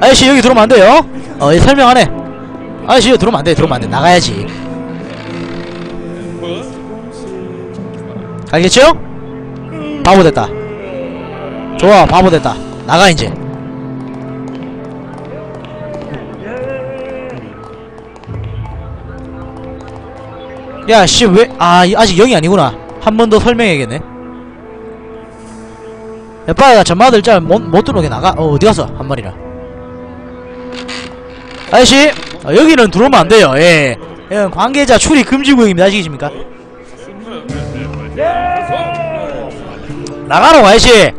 아저씨 여기 들어오면 안 돼요? 어 얘 설명하네 아저씨 여기 들어오면 안돼 들어오면 안돼. 나가야지. 알겠죠? 바보 됐다. 좋아 바보 됐다. 나가 이제. 야씨 왜아 아직 0이 아니구나. 한 번 더 설명해야겠네 야 빨리 전마들 짤 못 못 들어오게 나가. 어 어디 갔어? 한 마리라. 아저씨 어, 여기는 들어오면 안 돼요. 예. 여기는 관계자 출입 금지 구역입니다 아시겠습니까? 나가라고 아저씨.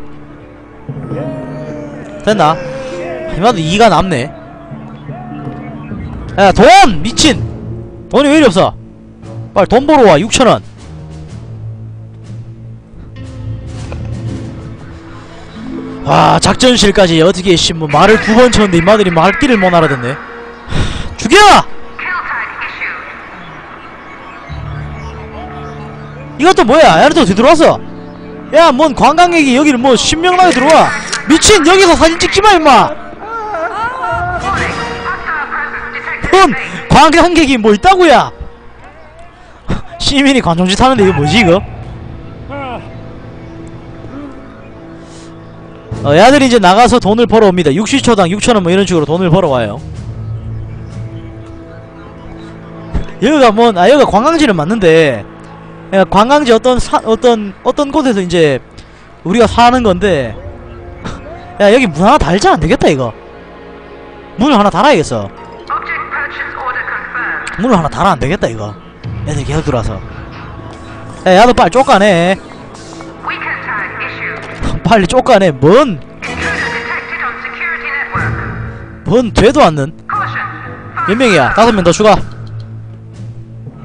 됐나? 이마도 2가 남네. 야 돈! 미친! 돈이 왜 이리 없어? 빨리 돈 벌어 와 6천원 와 작전실까지 어떻게 씨뭐 말을 두 번 쳤는데 이마들이 말귀를 못 알아듣네. 하, 죽여! 이것도 뭐야? 야너 어디 들어왔어 야 뭔 관광객이 여기를 뭐 신명나게 들어와. 미친 여기서 사진 찍지마 임마. 뭔 관광객이 뭐 있다고야? 시민이 관종짓 하는데 이거 뭐지 이거 어, 야들이 이제 나가서 돈을 벌어옵니다 60초당 6천원 뭐 이런 식으로 돈을 벌어와요 여기가 뭔, 아, 여기가 관광지는 맞는데, 야, 관광지 어떤 사, 어떤, 어떤 곳에서 이제, 우리가 사는 건데, 야, 여기 문 하나 달자 안 되겠다, 이거. 문을 하나 달아야겠어. 문을 하나 달아 안 되겠다, 이거. 애들 계속 들어와서. 야, 야도 빨리 쫓아내. 빨리 쫓아내. 뭔. 뭔 되도 않는. 몇 명이야? 다섯 명 더 추가.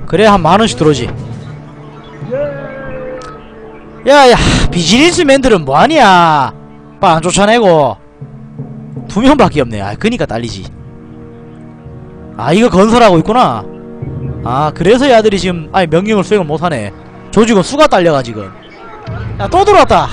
그래야 한 만원씩 들어오지. 야, 야, 비즈니스맨들은 뭐하냐? 빨리 안 쫓아내고. 두 명밖에 없네. 아, 그니까 딸리지. 아, 이거 건설하고 있구나. 아, 그래서 야들이 지금, 아니, 명령을 수행을 못하네. 조직은 수가 딸려가, 지금. 야, 또 들어왔다.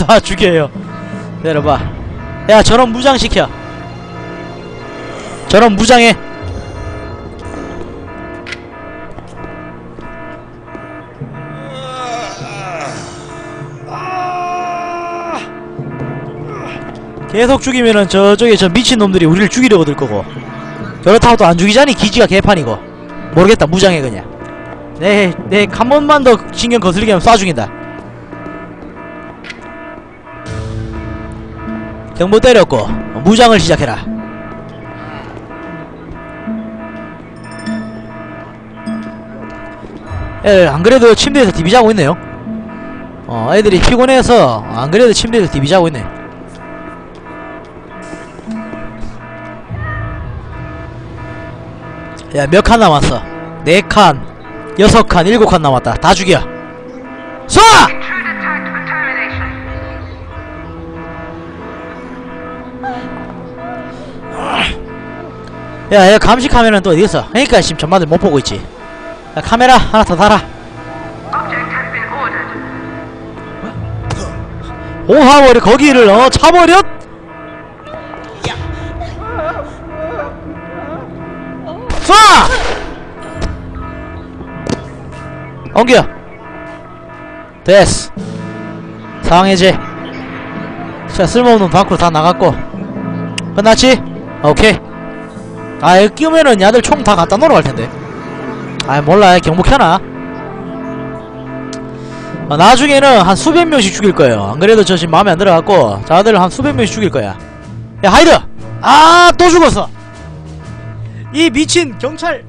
쏴 죽여요. 내려봐. 야 저런 무장시켜. 저런 무장해. 계속 죽이면은 저쪽에 저 미친놈들이 우리를 죽이려고 들 거고. 그렇다고 또 안 죽이자니 기지가 개판이고. 모르겠다 무장해 그냥. 내 내 한 번만 더 신경 거슬리게 하면 쏴 죽인다 경보 때렸고 무장을 시작해라. 애들 안그래도 침대에서 디비 자고 있네요. 어 애들이 피곤해서 안그래도 침대에서 디비 자고 있네. 야 몇 칸 남았어? 네칸 여섯 칸 일곱 칸 남았다. 다 죽여. 쏴! 야, 야 감시 카메라는 또 어디 있어? 그러니까 지금 전마들 못 보고 있지. 야, 카메라 하나 더 달아. 오하버리 거기를 어 차버렸. 쏴! 엉겨. 됐어. 상해제. 자 쓸모없는 밖으로 다 나갔고. 끝났지? 오케이. 아, 여기 끼우면은 야들 총 다 갖다 놓으러 갈 텐데. 아, 몰라. 경보 켜놔. 어, 나중에는 한 수백 명씩 죽일 거예요. 안 그래도 저 지금 마음에 안 들어갖고, 자들 한 수백 명씩 죽일 거야. 야, 하이드! 아, 또 죽었어! 이 미친 경찰!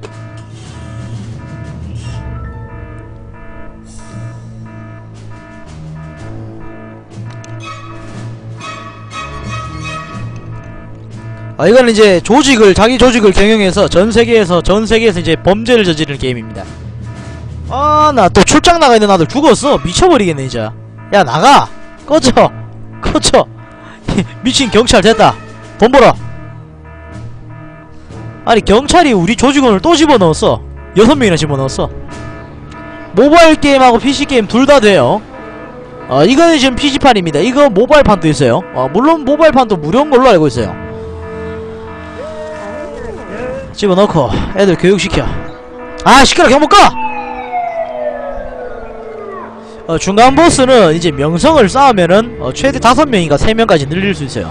아, 이거는 이제 조직을, 자기 조직을 경영해서 전 세계에서, 전 세계에서 이제 범죄를 저지르는 게임입니다. 아 나 또 출장 나가 있는 아들 죽었어. 미쳐버리겠네 이제 야 나가! 꺼져! 꺼져! 미친 경찰 됐다. 돈 벌어. 아니 경찰이 우리 조직원을 또 집어넣었어. 여섯 명이나 집어넣었어. 모바일 게임하고 PC 게임 둘 다 돼요. 어 이거는 지금 PC판입니다. 이거 모바일판도 있어요. 어 물론 모바일판도 무료인 걸로 알고 있어요 집어넣고 애들 교육시켜 아 시끄러 경못 가! 어, 중간 보스는 이제 명성을 쌓으면은 어, 최대 다섯 명인가 세 명까지 늘릴 수 있어요.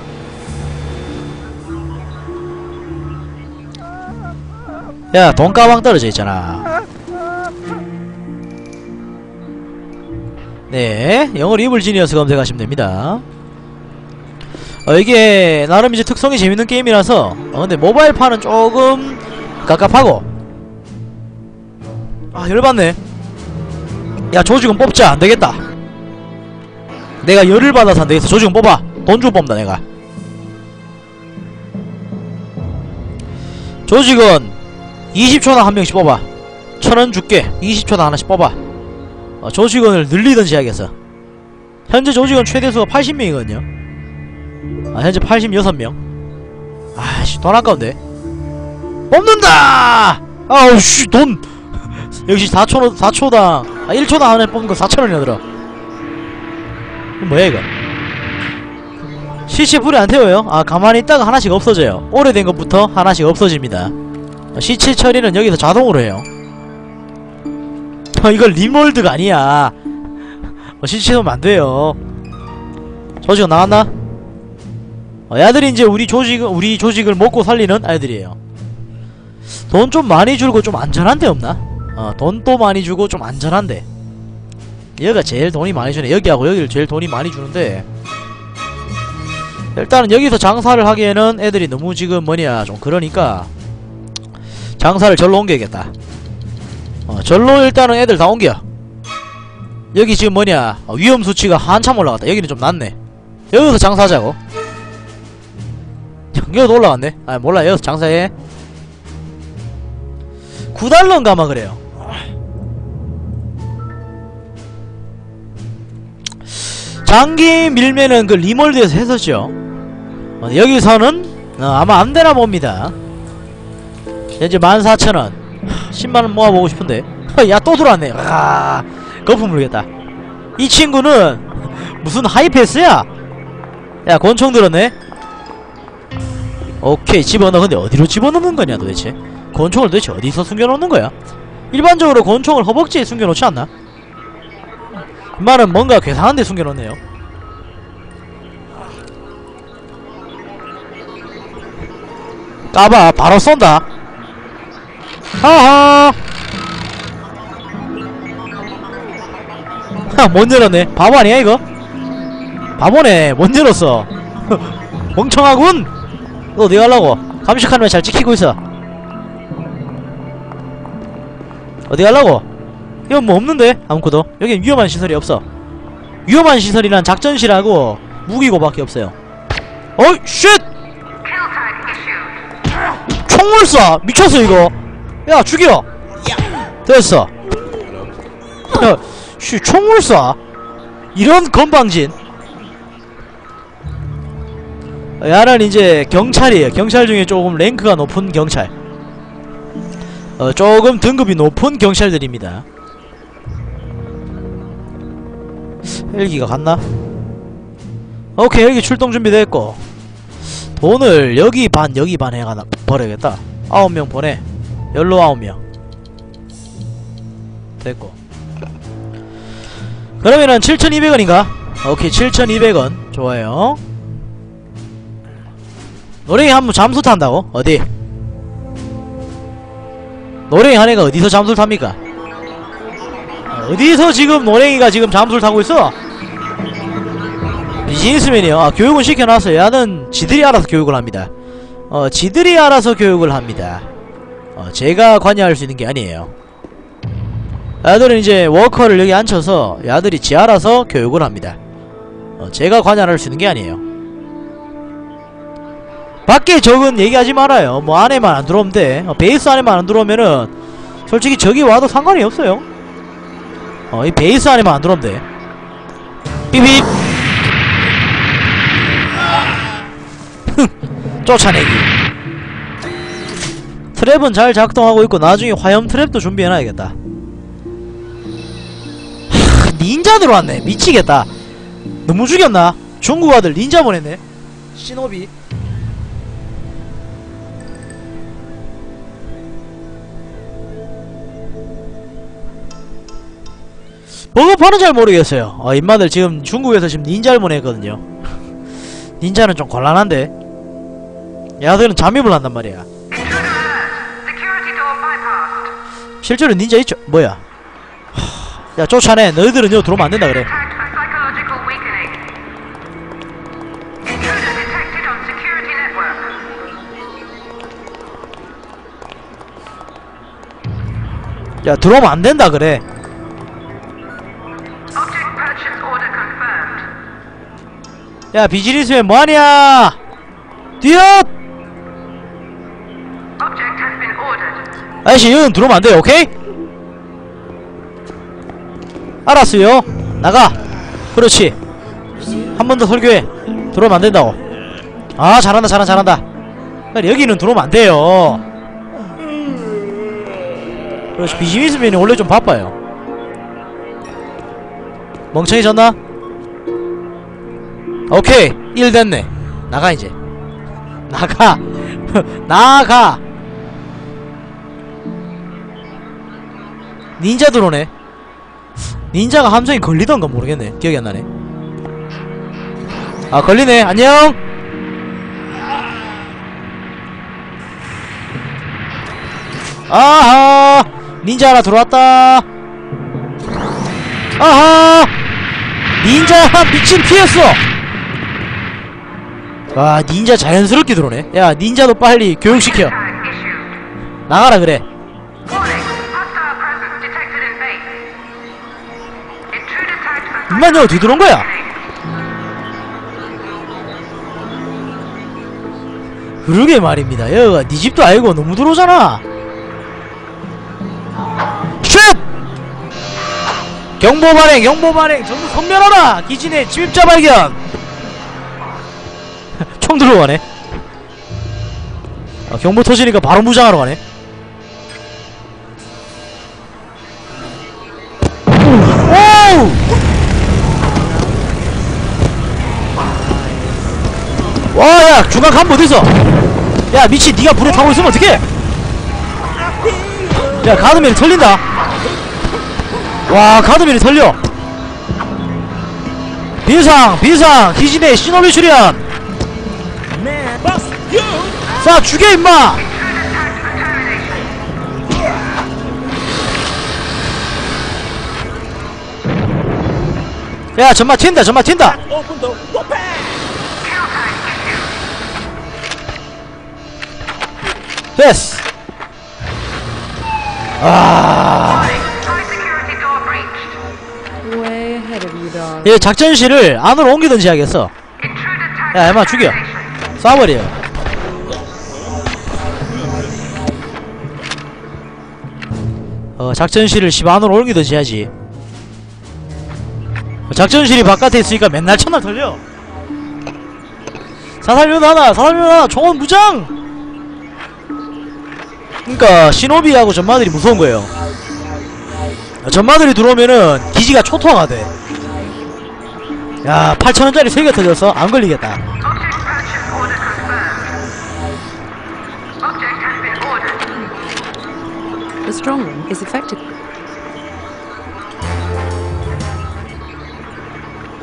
야, 돈가방 떨어져 있잖아. 네, 영어로 이블 지니어스 검색하시면 됩니다. 어, 이게 나름 이제 특성이 재밌는 게임이라서 어, 근데 모바일판은 조금 갑갑하고. 아 열받네. 야 조직은 뽑자. 안되겠다. 내가 열을 받아서 안되겠어. 조직은 뽑아. 돈 주고 뽑는다 내가. 조직은 20초당 한 명씩 뽑아. 천원 줄게. 20초당 하나씩 뽑아. 어, 조직원을 늘리든지 해야겠어. 현재 조직원 최대수가 80명이거든요 아 현재 86명. 아씨 돈 아까운데. 뽑는다! 아우 씨 돈! 역시 4초 4초당. 아 1초당 하나 뽑는 거 4천원이나 들어. 이거 뭐야 이거? 시체 불이 안 태워요? 아 가만히 있다가 하나씩 없어져요. 오래된 것부터 하나씩 없어집니다. 어, 시체 처리는 여기서 자동으로 해요. 어, 이걸 리몰드가 아니야. 어, 시체 놓으면 안 돼요. 조직 나왔나? 어, 야들이 이제 우리 조직 우리 조직을 먹고 살리는 아이들이에요. 돈 좀 많이 줄고 좀 안전한 데 없나? 어, 돈도 많이 주고 좀 안전한데. 여기가 제일 돈이 많이 주네. 여기하고 여기를 제일 돈이 많이 주는데. 일단은 여기서 장사를 하기에는 애들이 너무 지금 뭐냐 좀 그러니까 장사를 절로 옮겨야겠다. 어, 절로 일단은 애들 다 옮겨. 여기 지금 뭐냐 어, 위험 수치가 한참 올라갔다. 여기는 좀 낮네. 여기서 장사하자고 여기도 올라갔네. 아 몰라 여기서 장사해. 9달러인가 아마 그래요. 장기 밀면은 그 리몰드에서 했었죠. 어, 여기서는 어, 아마 안되나 봅니다. 현재 14,000원. 10만원 모아보고 싶은데. 야 또 들어왔네. 아 거품 물겠다. 이 친구는 무슨 하이패스야? 야 권총 들었네 오케이 집어넣어 근데 어디로 집어넣는 거냐 도대체? 권총을 도대체 어디서 숨겨놓는 거야? 일반적으로 권총을 허벅지에 숨겨놓지 않나? 말은 뭔가 괴상한 데 숨겨놓네요. 까봐 바로 쏜다. 하하 못 열었네. 바보 아니야 이거? 바보네 못 열었어. 멍청하군 너 어디 갈라고. 감식하는 잘 지키고 있어. 어디 갈라고. 이건 뭐 없는데? 아무것도. 여긴 위험한 시설이 없어. 위험한 시설이란 작전실하고 무기고밖에 없어요. 어이 shit. 총을 쏴. 미쳤어 이거. 야 죽여. 됐어. 야 씨 총을 쏴. 이런 건방진 야는 이제 경찰이에요. 경찰 중에 조금 랭크가 높은 경찰. 어 조금 등급이 높은 경찰들입니다. 헬기가 갔나? 오케이 헬기 출동 준비됐고. 돈을 여기 반 여기 반 해가 버려야겠다. 아홉 명 보내. 열로 아홉 명. 됐고. 그러면은 7,200원인가? 오케이 7,200원. 좋아요 노랭이 한번 잠수 탄다고? 어디? 노랭이 한 애가 어디서 잠수를 탑니까? 어디서 지금 노랭이가 지금 잠수를 타고 있어? 비즈니스맨이요. 아, 교육은 시켜놨어요. 야는 지들이 알아서 교육을 합니다. 어, 지들이 알아서 교육을 합니다. 어, 제가 관여할 수 있는 게 아니에요. 야들은 이제 워커를 여기 앉혀서 야들이 지 알아서 교육을 합니다. 어, 제가 관여할 수 있는 게 아니에요. 밖에 적은 얘기하지 말아요. 뭐 안에만 안 들어오면 돼. 어, 베이스 안에만 안 들어오면은 솔직히 저기 와도 상관이 없어요. 어 이 베이스 안에만 안 들어오면 돼 삐삐 흥 쫓아내기 트랩은 잘 작동하고 있고 나중에 화염 트랩도 준비해놔야겠다 하, 닌자 들어왔네 미치겠다 너무 죽였나? 중국 아들 닌자 보냈네 시노비 버거파는 잘 모르겠어요 어, 인마들 지금 중국에서 지금 닌자를 보냈거든요 닌자는 좀 곤란한데 야들은 잠입을 한단 말이야. 실제로 닌자 있죠? 뭐야 하, 야 쫓아내 너희들은 여기 들어오면 안된다 그래. 야 들어오면 안된다 그래 야 비즈니스맨 뭐하냐? 뛰어. 아저씨 여기는 들어오면 안돼 오케이? 알았어요. 나가. 그렇지. 한 번 더 설교해. 들어오면 안된다고. 아 잘한다 잘한다 잘한다. 여기는 들어오면 안돼요. 그렇지 비즈니스맨이 원래 좀 바빠요. 멍청해졌나? 오케이 1 됐네. 나가 이제. 나가. 나가. 닌자 들어오네. 닌자가 함정이 걸리던가 모르겠네. 기억이 안 나네. 아 걸리네. 안녕! 아하! 닌자 하나 들어왔다. 아하! 닌자 미친 피했어 와 닌자 자연스럽게 들어오네. 야 닌자도 빨리 교육시켜. 나가라 그래. for 임만 여 뒤들어온 거야. 그러게 말입니다. 여기가 네 집도 아니고 너무 들어오잖아. 슛! 경보 발행 경보 발행. 전부 선멸하라. 기진의 침입자 발견 총 들어가네. 아, 경보 터지니까 바로 무장하러 가네. 와야 중간 간부 어딨어 야 미친 니가 불에 타고 있으면 어떡해? 야 가드맨이 털린다. 와 가드맨이 털려. 비상 비상 기진의 신호비 출현 자 죽여 임마 야 전마 튄다 전마 튄다 됐어 아. 이 작전실을 안으로 옮기든지 tagged 야 엄마 죽여. 쏴버려 어 작전실을 집 안으로 옮기든지 해야지. 어, 작전실이 바깥에 있으니까 맨날 첫날 털려. 사살면 하나 사살면 하나 총원 무장! 그니까 시노비하고 전마들이 무서운 거예요. 어, 전마들이 들어오면은 기지가 초토화가 돼야 8천원짜리 3개 터졌어? 안 걸리겠다 The strong room is effective.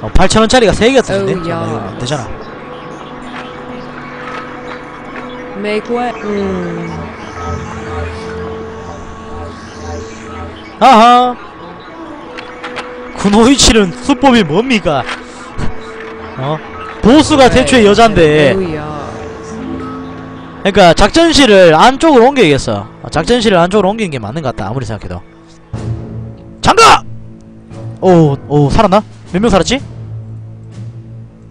어, 8천원짜리가 3개가 터졌네 어우, 야. 되잖아 Make way. Mm. 아하 쿠노이치는 수법이 뭡니까 어? 보스가 대체 여잔데. 그러니까 작전실을 안쪽으로 옮겨야겠어. 어, 작전실을 안쪽으로 옮기는 게 맞는 것 같다 아무리 생각해도. 장가! 오, 오 살았나? 몇 명 살았지?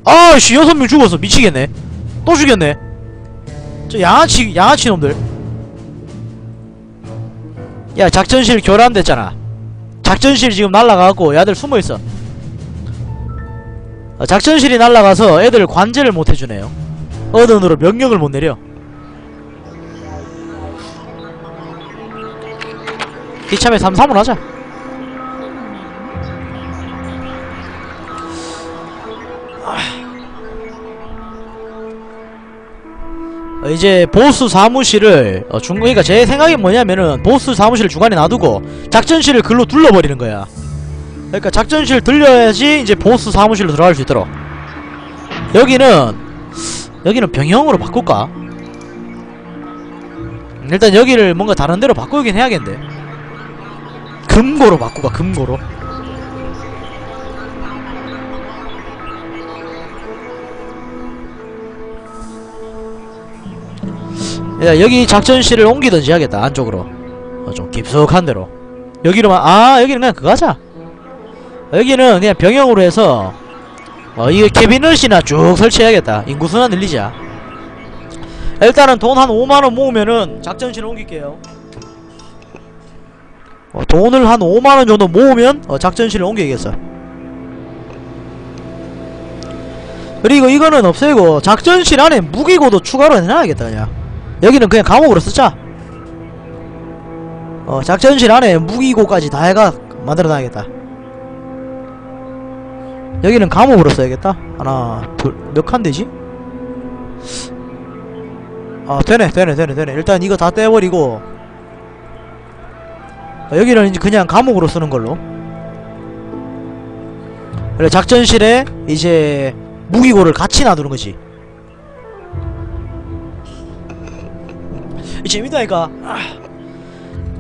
아씨 여섯 명 죽었어. 미치겠네. 또 죽였네. 저 양아치 양아치 놈들. 야 작전실 교란됐잖아. 작전실이 지금 날라가고 야들 숨어있어. 어, 작전실이 날라가서 애들 관제를 못 해주네요. 어든으로 명령을 못 내려 이참에 3-3을 하자 어, 이제 보스 사무실을 어, 중 그러니까 제 생각이 뭐냐면은 보스 사무실을 중간에 놔두고 작전실을 글로 둘러버리는 거야. 그러니까 작전실 들려야지 이제 보스 사무실로 들어갈 수 있도록. 여기는 여기는 병영으로 바꿀까? 일단 여기를 뭔가 다른 데로 바꾸긴 해야겠는데. 금고로 바꾸까 금고로. 야, 여기 작전실을 옮기든지 해야겠다 안쪽으로. 어, 좀 깊숙한 데로. 여기로만 아 여기는 그냥 그거 하자. 여기는 그냥 병영으로 해서 어 이거 캐비닛이나 쭉 설치해야겠다. 인구수나 늘리자. 일단은 돈 한 5만원 모으면은 작전실 옮길게요 어, 돈을 한 5만원 정도 모으면 어, 작전실을 옮겨야겠어. 그리고 이거는 없애고 작전실 안에 무기고도 추가로 해놔야겠다 그냥. 여기는 그냥 감옥으로 쓰자. 어 작전실 안에 무기고까지 다 해가 만들어놔야겠다. 여기는 감옥으로 써야겠다. 하나 둘몇 칸 되지? 아 되네 되네 되네 되네. 일단 이거 다 떼버리고 어, 여기는 이제 그냥 감옥으로 쓰는 걸로. 그래 작전실에 이제 무기고를 같이 놔두는 거지. 재밌다니까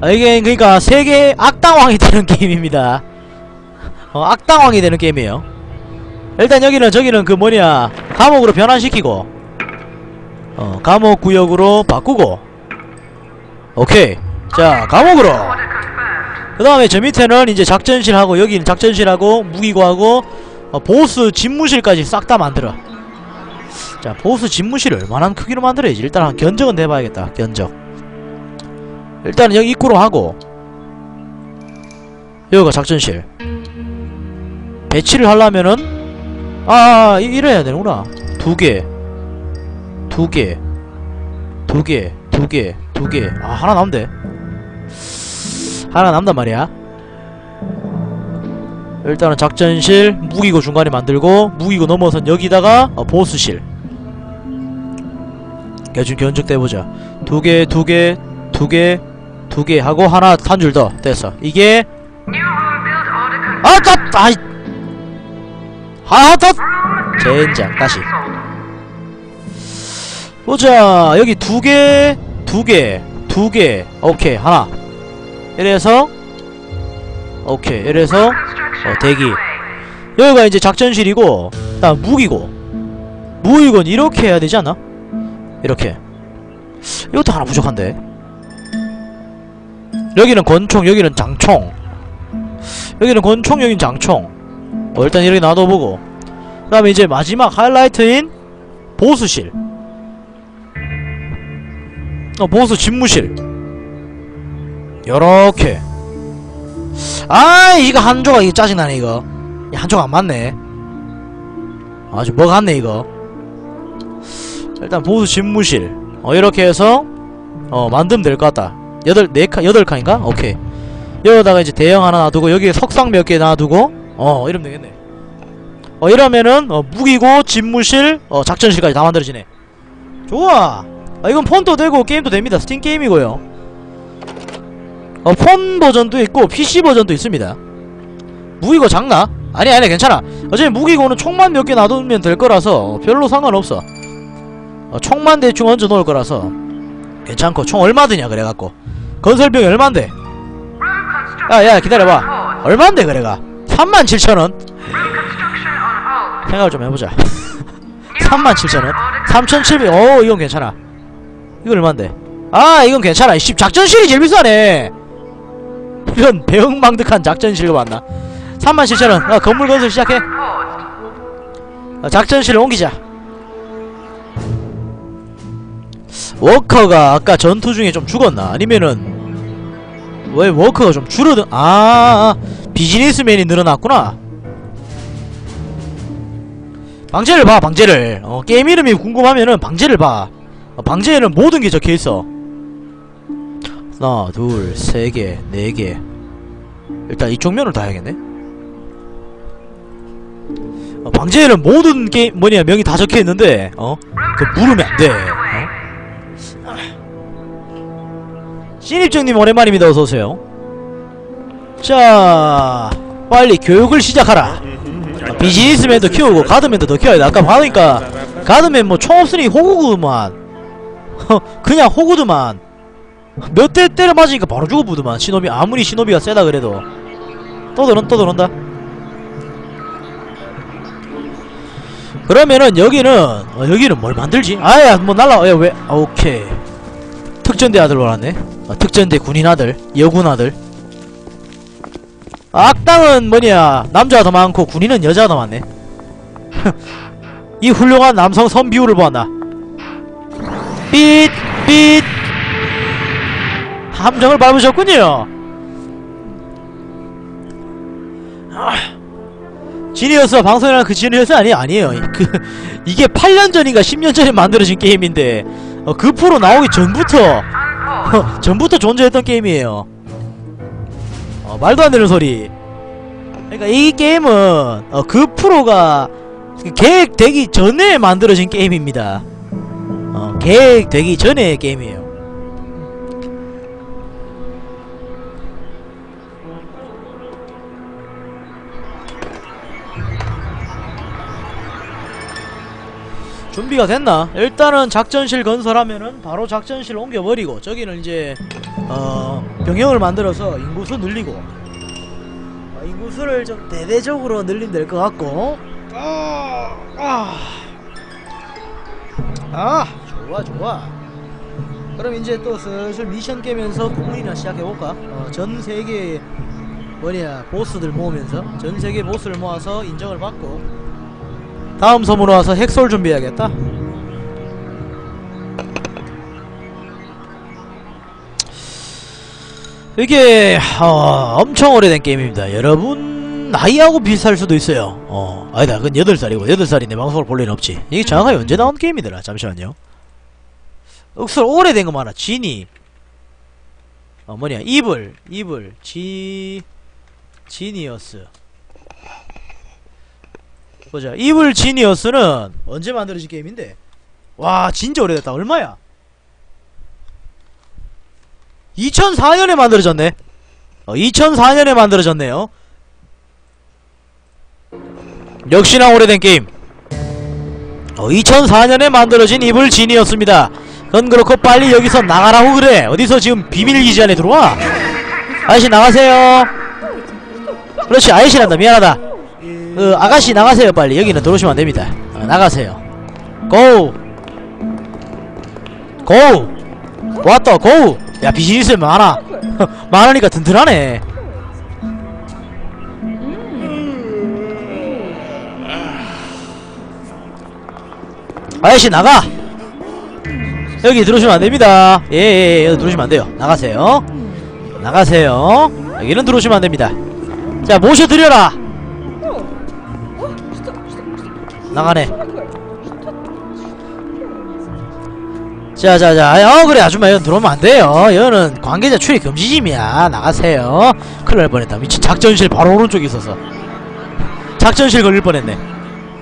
아, 이게 그니까 세계 악당왕이 되는 게임입니다. 어 악당왕이 되는 게임이에요. 일단 여기는 저기는 그 뭐냐 감옥으로 변환시키고 어 감옥 구역으로 바꾸고. 오케이. 자 감옥으로. 그 다음에 저 밑에는 이제 작전실하고 여기는 작전실하고 무기고하고 어, 보스 집무실까지 싹 다 만들어. 자 보스 집무실을 얼마나 크기로 만들어야지. 일단 한 견적은 해봐야겠다 견적. 일단은 여기 입구로 하고 여기가 작전실. 배치를 하려면은 아, 아 이- 이래야 되는구나. 두개. 두개. 두 개, 두 개, 두 개. 아, 하나 남대. 하나 남단 말이야. 일단은 작전실, 무기고 중간에 만들고, 무기고 넘어선 여기다가, 어, 보스실. 대충 견적 대 보자. 두 개, 두 개, 두 개, 두 개 하고 하나 한 줄 더. 됐어. 이게. 아, 짜, 아이. 아, 더. Room 젠장, 다시. 보자 여기 두 개, 두 개, 두 개, 오케이 하나. 이래서 오케이 이래서 어, 대기. 여기가 이제 작전실이고, 다음 무기고. 무기고는 이렇게 해야 되지 않나? 이렇게. 이것도 하나 부족한데. 여기는 권총, 여기는 장총. 여기는 권총, 여기는 장총. 어, 일단 이렇게 놔둬보고. 그 다음에 이제 마지막 하이라이트인 보스실. 어, 보스 집무실. 요렇게. 아, 이거 한 조각, 이거 짜증나네, 이거. 야, 한쪽 안 맞네. 아주 뭐 같네 이거. 일단 보스 집무실. 어 이렇게 해서 어 만들면 될 것 같다. 여덟 네칸 여덟 칸인가? 오케이. 여기다가 이제 대형 하나 놔두고 여기에 석상 몇 개 놔두고 어 이러면 되겠네. 어 이러면은 어 무기고 집무실 어 작전실까지 다 만들어지네. 좋아. 아 이건 폰도 되고 게임도 됩니다. 스팀 게임이고요. 어 폰 버전도 있고 PC 버전도 있습니다. 무기고 작나? 아니 아니 괜찮아. 어차피 무기고는 총만 몇 개 놔두면 될 거라서 별로 상관없어. 어, 총만 대충 얹어 놓을 거라서. 괜찮고. 총 얼마 드냐 그래갖고. 건설비용이 얼만데? 야야 기다려봐. 얼만데 그래가? 37,000원 Room construction on hold. 생각을 좀 해보자. New 37,000원? order 3,700 어 이건 괜찮아. 이건 얼만데? 아 이건 괜찮아. 이 작전실이 제일 비싸네 이런 배응망득한 작전실가 맞나. 37,000원 어, 건물 건설 시작해. 어, 작전실을 옮기자. 워커가 아까 전투 중에 좀 죽었나? 아니면은 왜 워커가 좀 줄어든 아, 아 비즈니스맨이 늘어났구나. 방제를 봐 방제를. 어, 게임 이름이 궁금하면은 방제를 봐. 어, 방제에는 모든 게 적혀있어 하나 둘세 개 네 개. 일단 이쪽 면을 다 해야겠네. 어, 방제에는 모든 게임 뭐냐 명이 다 적혀있는데 어 그 물으면 안돼. 어? 신입정님 오랜만입니다. 어서오세요. 자 빨리 교육을 시작하라. 아, 비즈니스맨도 키우고 가드맨도 더 키워야 돼. 아까 봐니까 가드맨 뭐 총 없으니 호구구만. 그냥 호구드만 몇 대 때려 맞으니까 바로 죽어부더만. 신호비 아무리 신호비가 세다 그래도. 또 들은 또 들어온다. 그러면은 여기는 어, 여기는 뭘 만들지? 아야 뭐 날라 야, 왜 아, 오케이. 특전대 아들 왔네. 어, 특전대 군인 아들 여군 아들. 악당은 뭐냐? 남자가 더 많고 군인은 여자가 더 많네. 이 훌륭한 남성 선 비율을 보았나? 삐삐 함정을 밟으셨군요. 아, 지니어스 방송이랑 그 지니어스 아니 아니에요. 그 이게 8년 전인가 10년 전에 만들어진 게임인데 어, 그 프로 나오기 전부터 어, 전부터 존재했던 게임이에요. 어, 말도 안 되는 소리. 그러니까 이 게임은 어, 그 프로가 계획되기 전에 만들어진 게임입니다. 어, 계획되기 전의 게임이에요 준비가 됐나? 일단은 작전실 건설하면은 바로 작전실 옮겨버리고 저기는 이제 어 병영을 만들어서 인구수 늘리고 어, 인구수를 좀 대대적으로 늘리면 될 것 같고 아, 아. 아 좋아 좋아 그럼 이제 또 슬슬 미션 깨면서 공물이나 시작해볼까? 어, 전 세계 뭐냐 보스들 모으면서 전 세계 보스를 모아서 인정을 받고 다음 섬으로 와서 핵솔 준비해야겠다. 이게 어, 엄청 오래된 게임입니다. 여러분 나이하고 비슷할 수도 있어요. 어 아니다. 그건 8살이고 8살인데 방송을 볼 리는 없지. 이게 정확하게 언제 나온 게임이더라. 잠시만요. 억설 오래된 거 많아. 지니 어 뭐냐. 이블. 이블. 지 지니어스 보자. 이블 지니어스는 언제 만들어진 게임인데? 와 진짜 오래됐다. 얼마야? 2004년에 만들어졌네. 어, 2004년에 만들어졌네요. 역시나 오래된 게임. 어, 2004년에 만들어진 이블 진이었습니다. 그건 그렇고 빨리 여기서 나가라고 그래. 어디서 지금 비밀기지 안에 들어와? 아저씨 나가세요. 그렇지 아저씨란다. 미안하다 그 아가씨 나가세요 빨리. 여기는 들어오시면 안됩니다. 어, 나가세요. 고! 고! 왔다 고! 야 비즈니스 많아. 많으니까 든든하네. 아저씨 나가! 여기 들어오시면 안됩니다. 예예 예, 여기 들어오시면 안돼요. 나가세요. 나가세요. 여기는 들어오시면 안됩니다. 자 모셔드려라 나가네. 자자자. 어 그래. 아줌마 여기 들어오면 안돼요. 여기는 관계자 출입 금지짐이야. 나가세요. 큰일 날 뻔했다. 미친 작전실 바로 오른쪽에 있어서. 작전실 걸릴 뻔했네.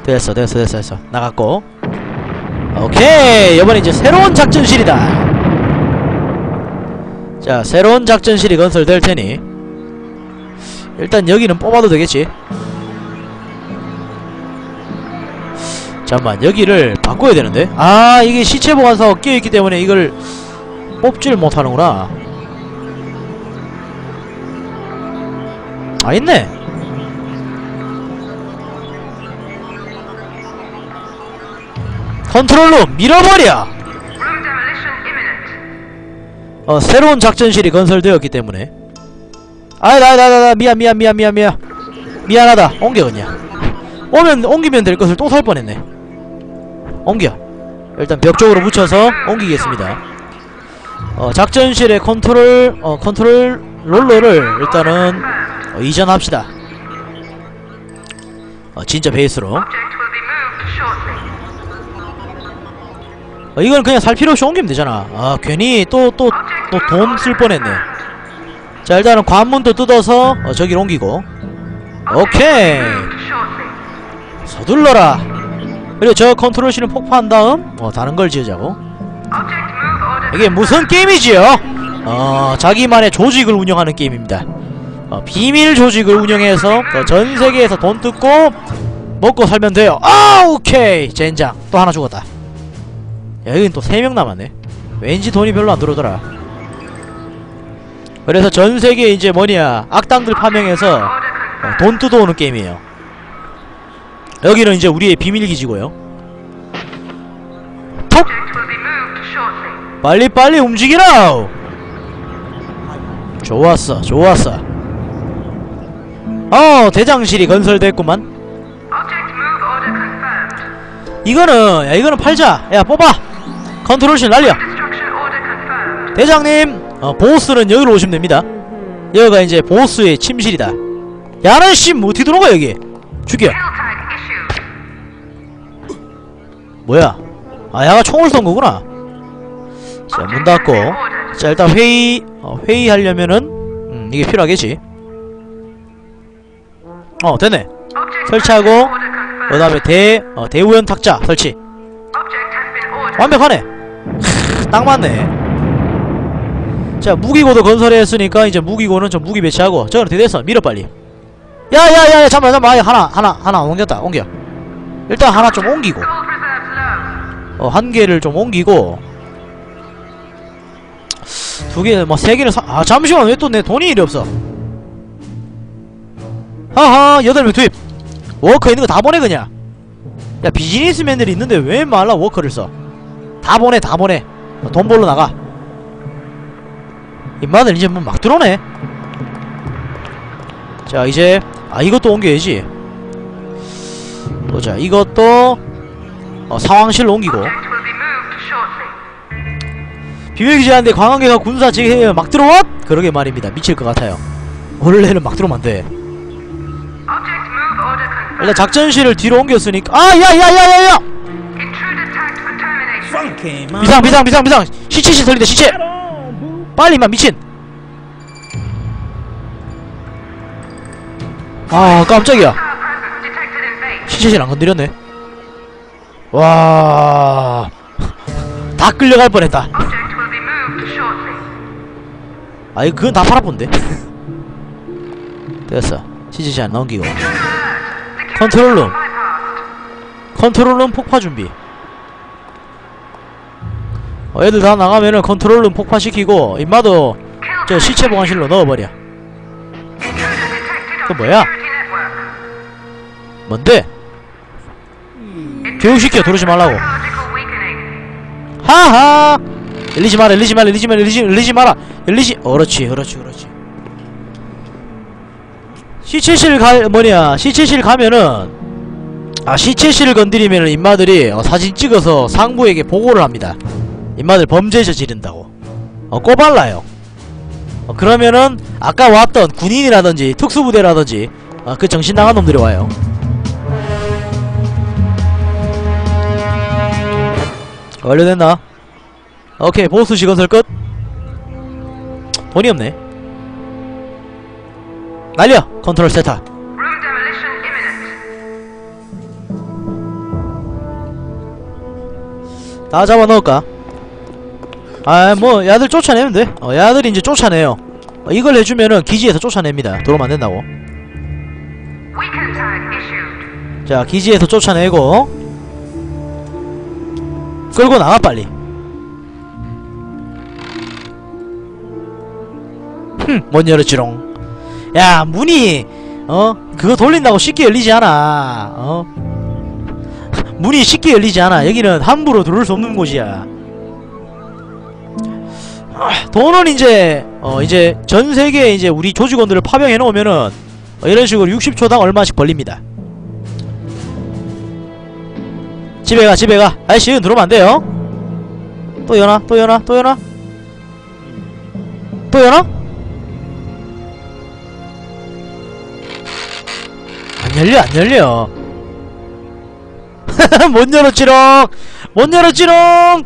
됐어 됐어 됐어 됐어. 나갔고. 오케이. 이번에 이제 새로운 작전실이다. 자 새로운 작전실이 건설될 테니. 일단 여기는 뽑아도 되겠지 잠만 여기를 바꿔야 되는데? 아 이게 시체 보관사가 끼어있기 때문에 이걸 뽑지를 못하는구나. 아 있네. 컨트롤룸 밀어버려. 어 새로운 작전실이 건설되었기 때문에. 아이다 미안 미안 미안 미안 미안. 미안하다. 옮겨 그냥. 오면 옮기면 될 것을 또 살 뻔했네 옮겨. 일단 벽 쪽으로 붙여서 옮기겠습니다. 어 작전실의 컨트롤 어 컨트롤 룸을 일단은 어, 이전합시다. 어, 진짜 베이스로. 어, 이건 그냥 살 필요 없이 옮기면 되잖아. 아 괜히 또 또 또 돈 쓸 뻔했네. 자 일단은 관문도 뜯어서 어, 저기로 옮기고. 오케이. 서둘러라 그리고 저 컨트롤실은 폭파한 다음 어 다른 걸 지으자고. 이게 무슨 게임이지요? 어 자기만의 조직을 운영하는 게임입니다 어, 비밀 조직을 운영해서 어, 전 세계에서 돈 뜯고 먹고 살면 돼요 아 오케이 젠장 또 하나 죽었다 야 여긴 또 3명 남았네 왠지 돈이 별로 안 들어오더라 그래서 전 세계에 이제 뭐냐 악당들 파명해서 어. 돈 뜯어오는 게임이에요. 여기는 이제 우리의 비밀 기지고요. 톡! 빨리 빨리 움직이라! 좋았어, 좋았어. 어, 대장실이 건설됐구만. 이거는, 야, 이거는 팔자. 야, 뽑아! 컨트롤실 날려! 대장님, 어, 보스는 여기로 오시면 됩니다. 여기가 이제 보스의 침실이다. 야는 씨, 뭐 어떻게 들어온 거야, 여기? 죽여. 뭐야? 아, 야가 총을 쏜 거구나. 자, 문 닫고. 자, 일단 회의, 어, 회의하려면은, 음, 이게 필요하겠지. 어. Object 설치하고. 그 다음에 대, 어, 대우연 탁자 설치. 완벽하네. 크, 딱 맞네. 자, 무기고도 건설했으니까, 이제 무기고는 좀 무기 배치하고, 어떻게 됐어? 밀어, 빨리. 야, 야, 야, 야, 잠깐만, 잠깐만. 하나, 하나, 하나 옮겼다. 옮겨. 일단 하나 좀 옮기고. 어, 한 개를 좀 옮기고 두 개, 뭐 세 개를 사, 아 잠시만 왜 또 내 돈이 이리 없어? 하하 여덟 명 투입. 워커 있는 거 다 보내 그냥. 야 비즈니스맨들이 있는데 왜 말라 worker를 써 다 보내 다 보내. 어, 돈 벌러 나가. 인마들 이제 뭐막 들어오네. 자 이제 아 이것도 옮겨야지. 보자 이것도 어, 상황실로 옮기고. 비밀기지하는데 관광객과 군사 지휘에 막 들어와? 그러게 말입니다. 미칠 것 같아요. 원래는 막 들어오면 안 돼. 일단 작전실을 뒤로 옮겼으니까 아, 야, 야, 야, 야, 야! Intruder tagged for termination. 비상, 비상, 비상, 비상! 시체실 털린다, 시체! 빨리, 임마, 미친! 아, 깜짝이야. 시체실 안 건드렸네. 와, 다 끌려갈 뻔했다. 아이, 그건 다 팔아본데. 됐어. 시체실 안 넘기고. 컨트롤룸. 컨트롤룸 폭파 준비. 어, 애들 다 나가면은 컨트롤룸 폭파시키고 임마도 저 시체 보관실로 넣어버려. 그 뭐야? 뭔데? 교육시켜 들어오지 말라고. 하하. 열리지 마라, 열리지 마라, 열리지 마라, 열리지, 열리지 마라, 열리지. 어, 그렇지, 그렇지, 그렇지. 시체실 가 뭐냐? 시체실 가면은 아 시체실을 건드리면은 인마들이 어, 사진 찍어서 상부에게 보고를 합니다. 인마들 범죄 저지른다고. 어, 꼬발라요. 어, 그러면은 아까 왔던 군인이라든지 특수부대라든지 어, 그 정신 나간 놈들이 와요. 완료됐나? 오케이 보스 건설 끝 돈이 없네 날려 컨트롤 세타. 다 잡아 넣을까? 아뭐 야들 쫓아내면 돼 어, 야들이 이제 쫓아내요 어, 이걸 해주면은 기지에서 쫓아냅니다 들어오면 안된다고 Weaken tag issued. 자 기지에서 쫓아내고 끌고 나가 빨리. 흠못 열었지롱. 야 문이 어? 그거 돌린다고 쉽게 열리지 않아. 어? 문이 쉽게 열리지 않아. 여기는 함부로 들어올 수 없는 곳이야. 아, 돈은 이제 어 이제 전 세계에 이제 우리 조직원들을 파병해 놓으면은 어, 이런 식으로 60초당 얼마씩 벌립니다 집에 가 집에 가. 여기 들어오면 안 돼요? 또 여나 또 여나 또 여나 또 여나 안 열려 안 열려. 못 열었지롱 못 열었지롱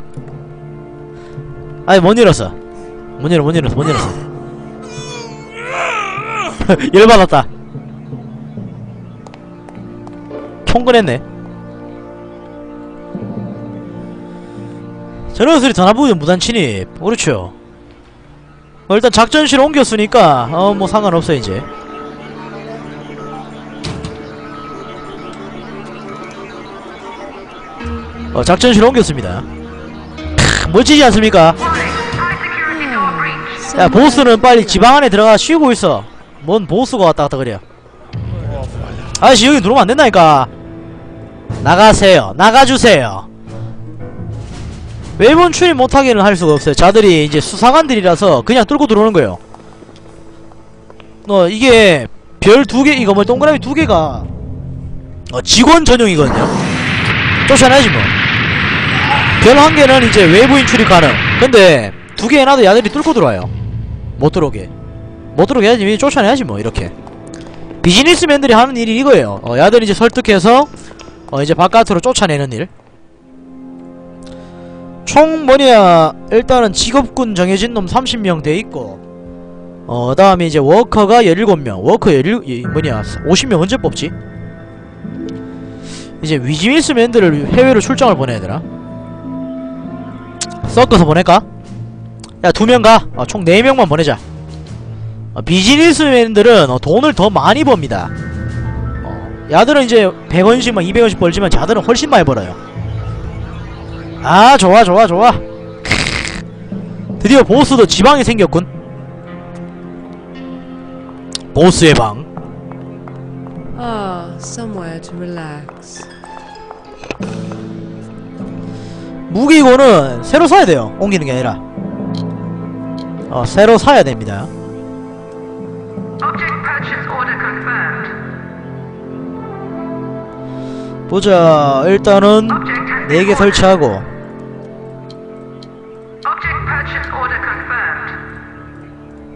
아니 못 열었어. 못 열어 못 열었어 못 열었어. 열받았다. 총근했네 저런 전화부여 무단 침입. 그렇죠. 어, 일단 작전실 옮겼으니까 어 뭐 상관없어 이제. 어 작전실 옮겼습니다. 크, 멋지지 않습니까. 야 보스는 빨리 지방 안에 들어가 쉬고 있어. 뭔 보스가 왔다 갔다 그래 아저씨 여기 들어오면 안 된다니까. 나가세요. 나가주세요 외본 출입 못하게는 할 수가 없어요. 자들이 이제 수사관들이라서 그냥 뚫고 들어오는 거예요. 어 이게 별 두 개 이거 뭐 동그라미 두 개가 어 직원 전용이거든요. 쫓아내야지 뭐별 한 개는 이제 외부인 출입 가능. 근데 두 개 해놔도 야들이 뚫고 들어와요. 못 들어오게. 못 들어오게 해야지 쫓아내야지 뭐 이렇게. 비즈니스맨들이 하는 일이 이거예요. 어 야들 이제 설득해서 어 이제 바깥으로 쫓아내는 일 총 뭐냐 일단은 직업군 정해진 놈 30명 돼 있고 어 다음에 이제 워커가 17명 워커 17 이, 뭐냐 50명 언제 뽑지? 이제 위즈미스 맨들을 해외로 출장을 보내야 되나? 섞어서 보낼까? 야 두 명 가. 어, 총 4명만 보내자. 어, 비즈니스맨들은 어, 돈을 더 많이 법니다. 어, 야들은 이제 100원씩 막 200원씩 벌지만 자들은 훨씬 많이 벌어요. 아 좋아 좋아 좋아. 크으. 드디어 보스도 지방이 생겼군. 보스의 방. Ah, somewhere to relax. 무기고는 새로 사야 돼요. 옮기는 게 아니라. 어, 새로 사야 됩니다. Object purchase order confirmed. 보자. 일단은 4개 been 설치하고.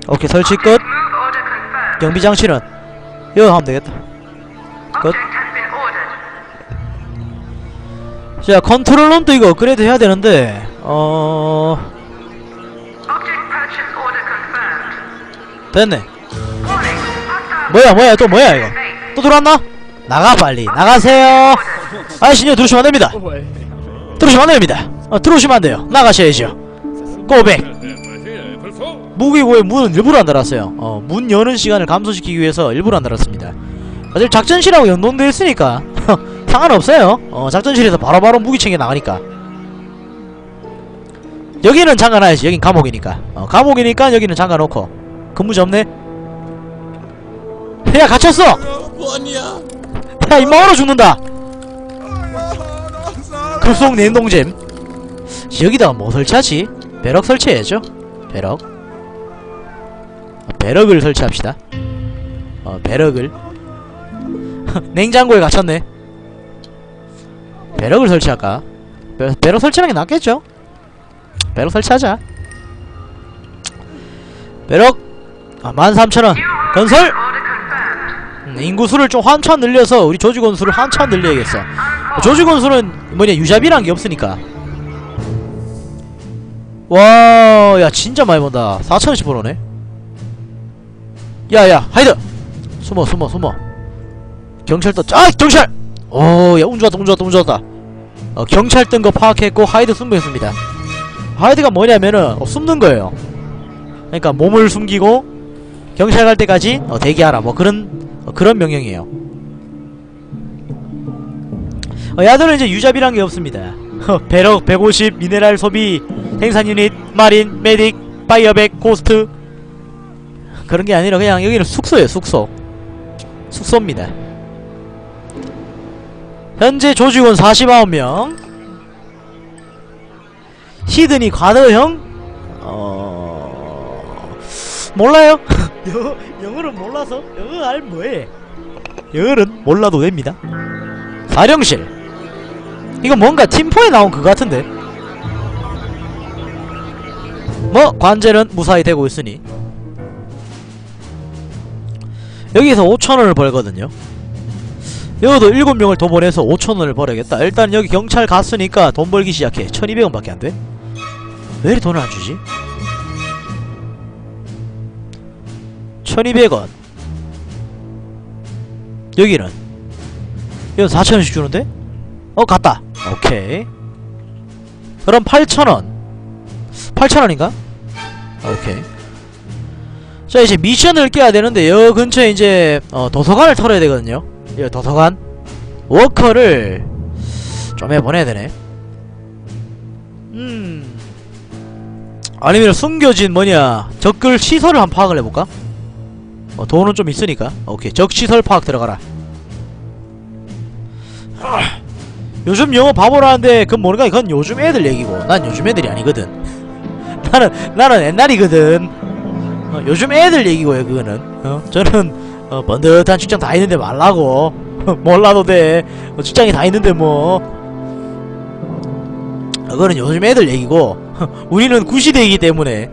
오케이 설치 끝. 경비 장치는 이거 하면 되겠다. 끝. 자, 컨트롤런도 이거 업그레이드 해야 되는데 어... 됐네. 뭐야 뭐야 또 뭐야 이거. 또 들어왔나? 나가 빨리. 나가세요. 아저씨 이거 들어오시면 안 됩니다. 들어오시면 안 됩니다. 어, 들어오시면 안 돼요. 나가셔야죠. 고백. 무기고의 문은 일부러 안 달았어요. 어, 문 여는 시간을 감소시키기 위해서 일부러 안 달았습니다. 사실 작전실하고 연동되어 있으니까 상관없어요. 어, 작전실에서 바로바로 무기 챙겨 나가니까. 여기는 잠가놔야지. 여긴 감옥이니까. 어, 감옥이니까 여기는 잠가놓고. 근무자 없네? 야, 갇혔어! 야, 임마 얼어 죽는다! 급속 냉동잼. 여기다가 뭐 설치하지? 배럭 설치해야죠. 배럭. 어, 배럭을 설치합시다. 어, 배럭을. 냉장고에 갇혔네. 배럭을 설치할까? 배, 배럭 설치하는 게 낫겠죠? 배럭 설치하자. 배럭! 아, 13,000원. 건설! 음, 인구수를 좀 한참 늘려서 우리 조직원 수를 한참 늘려야겠어. 조직원 수는 뭐냐 유잡이란 게 없으니까. 와, 야 진짜 많이 번다. 4천원씩 벌어네. 야, 야, 하이드. 숨어, 숨어, 숨어. 경찰 떴. 아, 경찰. 오, 야, 운 좋았다, 운 좋았다, 운 좋았다. 어, 경찰 뜬 거 파악했고 hide 숨겼습니다. hide가 뭐냐면은 어, 숨는 거예요. 그러니까 몸을 숨기고 경찰 갈 때까지 어, 대기하라. 뭐 그런 어, 그런 명령이에요. 어, 야들은 이제 유잡이란 게 없습니다. barrack 150 미네랄 소비 생산 유닛 marine medic firebat ghost. 그런 게 아니라 그냥 여기는 숙소예요 숙소. 숙소입니다. 현재 조직원 49명. 히든이 과도형? 어... 몰라요? 영어, 영어는 몰라서 영어 알 뭐해? 영어는 몰라도 됩니다. 사령실 이거 뭔가 팀포에 나온 그거 같은데? 뭐 관제는 무사히 되고 있으니. 여기서 5천원을 벌거든요. 여기도 7명을 더 보내서 5천원을 벌어야겠다. 일단 여기 경찰 갔으니까 돈 벌기 시작해. 1200원 밖에 안돼? 왜 이리 돈을 안 주지? 1200원. 여기는. 여기 4천원씩 주는데? 어 갔다 오케이. 그럼 8천원. 8천원인가? 오케이. 자 이제 미션을 깨야 되는데 여 근처에 이제 어, 도서관을 털어야 되거든요. 여 도서관. 워커를 좀 해보내야 되네. 음. 아니면 숨겨진 뭐냐 적글 시설을 한 파악을 해볼까? 어, 돈은 좀 있으니까. 오케이. 적시설 파악 들어가라. 아, 요즘 영어 바보라는데 그건 모르가 그건 요즘 애들 얘기고. 난 요즘 애들이 아니거든. 나는 나는 옛날이거든. 어, 요즘 애들 얘기고요 그거는. 어? 저는 어, 번듯한 직장 다 있는데 말라고. 몰라도 돼. 어, 직장이 다 있는데 뭐. 어, 그거는 요즘 애들 얘기고. 우리는 구시대이기 때문에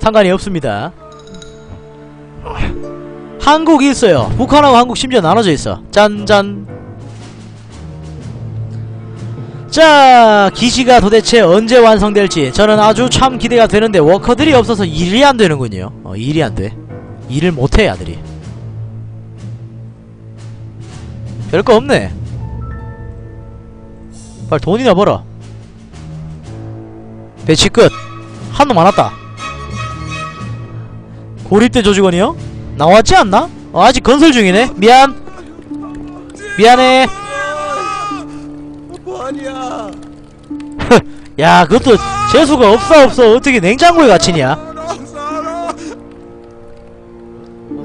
상관이 없습니다. 한국이 있어요. 북한하고 한국 심지어 나눠져 있어. 짠짠 자 기지가 도대체 언제 완성될지. 저는 아주 참 기대가 되는데 워커들이 없어서 일이 안 되는군요. 어 일이 안돼. 일을 못해 아들이. 별거 없네. 빨리 돈이나 벌어. 배치 끝. 한놈 안 왔다. 고립대 조직원이요? 나왔지 않나? 어, 아직 건설 중이네. 미안. 미안해 야 그것도 재수가 없어 없어. 어떻게 냉장고에 갇히냐? 어,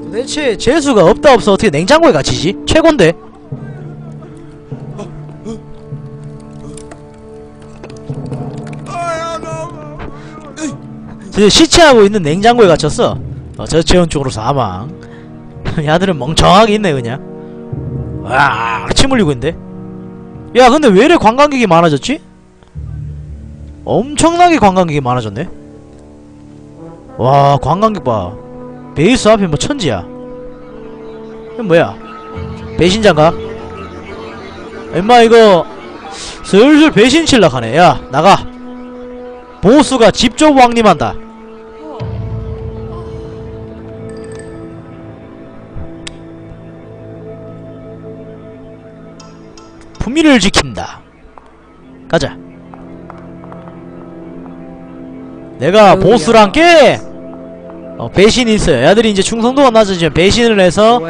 도대체 재수가 없다 없어. 어떻게 냉장고에 갇히지? 최곤데. 저 시체하고 있는 냉장고에 갇혔어. 어, 저체온증으로 사망. 야들은 멍청하게 있네 그냥. 와침 흘리고 있는데. 야 근데 왜 이래 관광객이 많아졌지? 엄청나게 관광객이 많아졌네. 와 관광객 봐. 베이스 앞에 뭐 천지야. 이건 뭐야? 배신자인가? 엄마 이거 슬슬 배신 칠락하네. 야 나가. 보수가 직접 왕림한다. 품위를 지킨다. 가자 내가 어우야. 보스랑 께 어, 배신이 있어요 애들이 이제 충성도가 낮아지면 배신을 해서.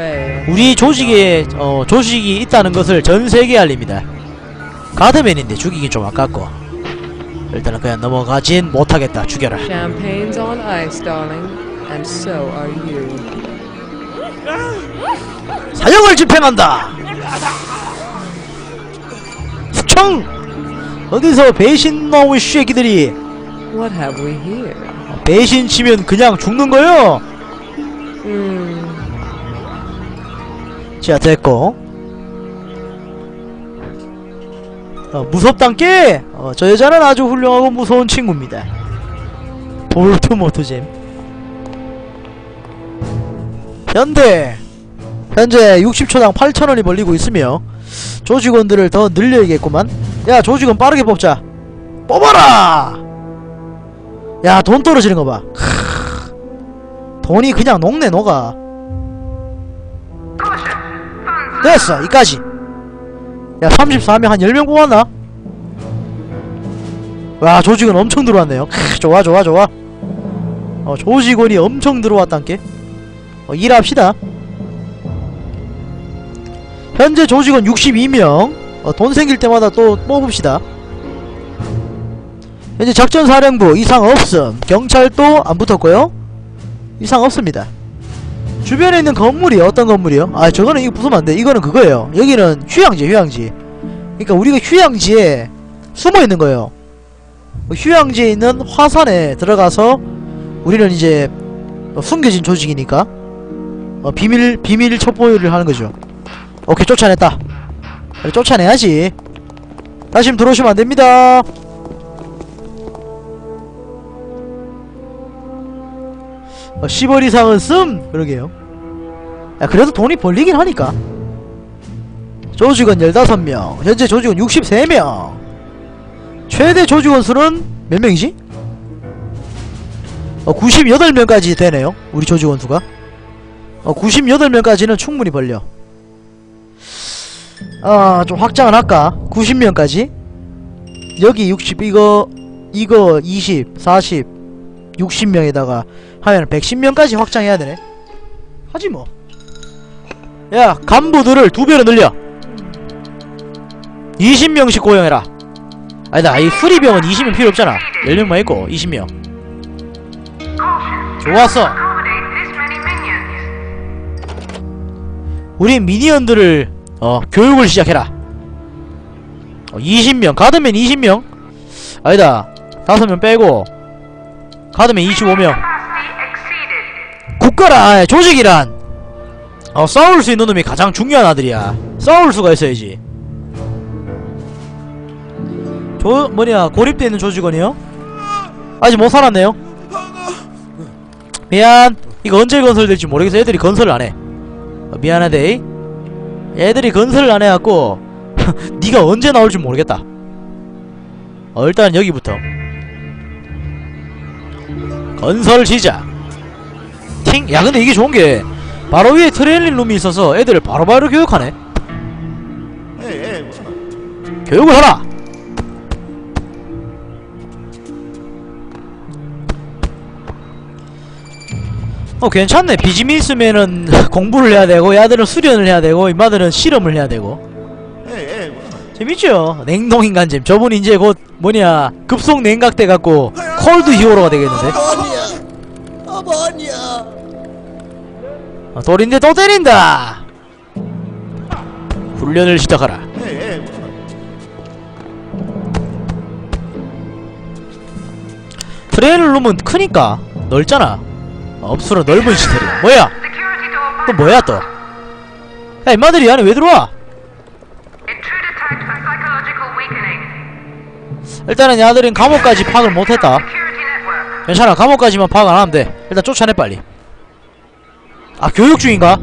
우리 조직에 어, 조직이 있다는 것을 전 세계에 알립니다. 가드맨인데 죽이긴 좀 아깝고 일단은 그냥 넘어가진 못하겠다. 죽여라. 사형을 집행한다. 수청 어디서 배신 나온 쉐끼들이 What have we here? 배신 치면 그냥 죽는 거요. Hmm. 자 됐고 어, 무섭단께 어, 저 여자는 아주 훌륭하고 무서운 친구입니다 볼트모트잼 현대 현재 60초당 8천원이 벌리고 있으며 조직원들을 더 늘려야겠구만 야 조직원 빠르게 뽑자 뽑아라 야 돈 떨어지는 거 봐. 돈이 그냥 녹네 녹아. 됐어 이까지. 야 34명 한 10명 뽑았나? 와 조직원 엄청 들어왔네요. 크, 좋아 좋아 좋아. 어 조직원이 엄청 들어왔단께. 어, 일합시다. 현재 조직원 62명. 어, 돈 생길 때마다 또 뽑읍시다 현재 작전사령부 이상 없음. 경찰도 안 붙었고요. 이상 없습니다. 주변에 있는 건물이 어떤 건물이요? 아 저거는 이거 부수면 안돼. 이거는 그거예요. 여기는 휴양지 휴양지. 그러니까 우리가 휴양지에 숨어 있는 거예요. 그 휴양지에 있는 화산에 들어가서 우리는 이제 어, 숨겨진 조직이니까 어, 비밀 비밀 첩보를 하는 거죠. 오케이 쫓아냈다. 쫓아내야지. 다시 들어오시면 안 됩니다 어, 10월 이상은 씀! 그러게요. 야 그래도 돈이 벌리긴 하니까. 조직원 15명. 현재 조직원 63명. 최대 조직원 수는 몇 명이지? 어 98명까지 되네요 우리 조직원 수가. 어 98명까지는 충분히 벌려. 아 좀 확장을 할까? 90명까지? 여기 60 이거 이거 20 40 60명에다가 하면 110명까지 확장해야 되네. 하지 뭐. 야 간부들을 두 배로 늘려. 20명씩 고용해라. 아니다 이 수리병은 20명 필요 없잖아. 10명만 있고 20명. 좋았어. 우리 미니언들을 어 교육을 시작해라. 어, 20명. 가드면 20명. 아니다 5명 빼고. 가드면 25명 Capacity exceeded. 국가라 조직이란. 어 싸울 수 있는 놈이 가장 중요한 아들이야. 싸울 수가 있어야지. 조 뭐냐 고립돼 있는 조직원이요? 아직 못 살았네요. 미안. 이거 언제 건설될지 모르겠어. 애들이 건설을 안해. 어, 미안하대 애들이 건설을 안 해갖고 네가 언제 나올지 모르겠다. 어 일단 여기부터. 건설 시작 팅! 야 근데 이게 좋은 게 바로 위에 트레이닝 룸이 있어서 애들을 바로바로 교육하네. 교육을 하라! 어 괜찮네. 있으면은 공부를 해야 되고 야들은 수련을 해야 되고 이마들은 실험을 해야 되고. 재밌죠? 냉동인간잼. 저분 이제 곧 뭐냐 급속 냉각 돼 갖고 콜드 히어로가 되겠는데 어, 돌인데 또 때린다. 훈련을 시작하라. 트레이닝 룸은 크니까 넓잖아. 어, 업수로 넓은 시설이야. 뭐야? 또 뭐야 또? 야 임마들이 안에 왜 들어와. 일단은 야들은 감옥까지 파악을 못했다. 괜찮아 감옥까지만 파악 안 하면 돼. 일단 쫓아내 빨리 아 교육 중인가?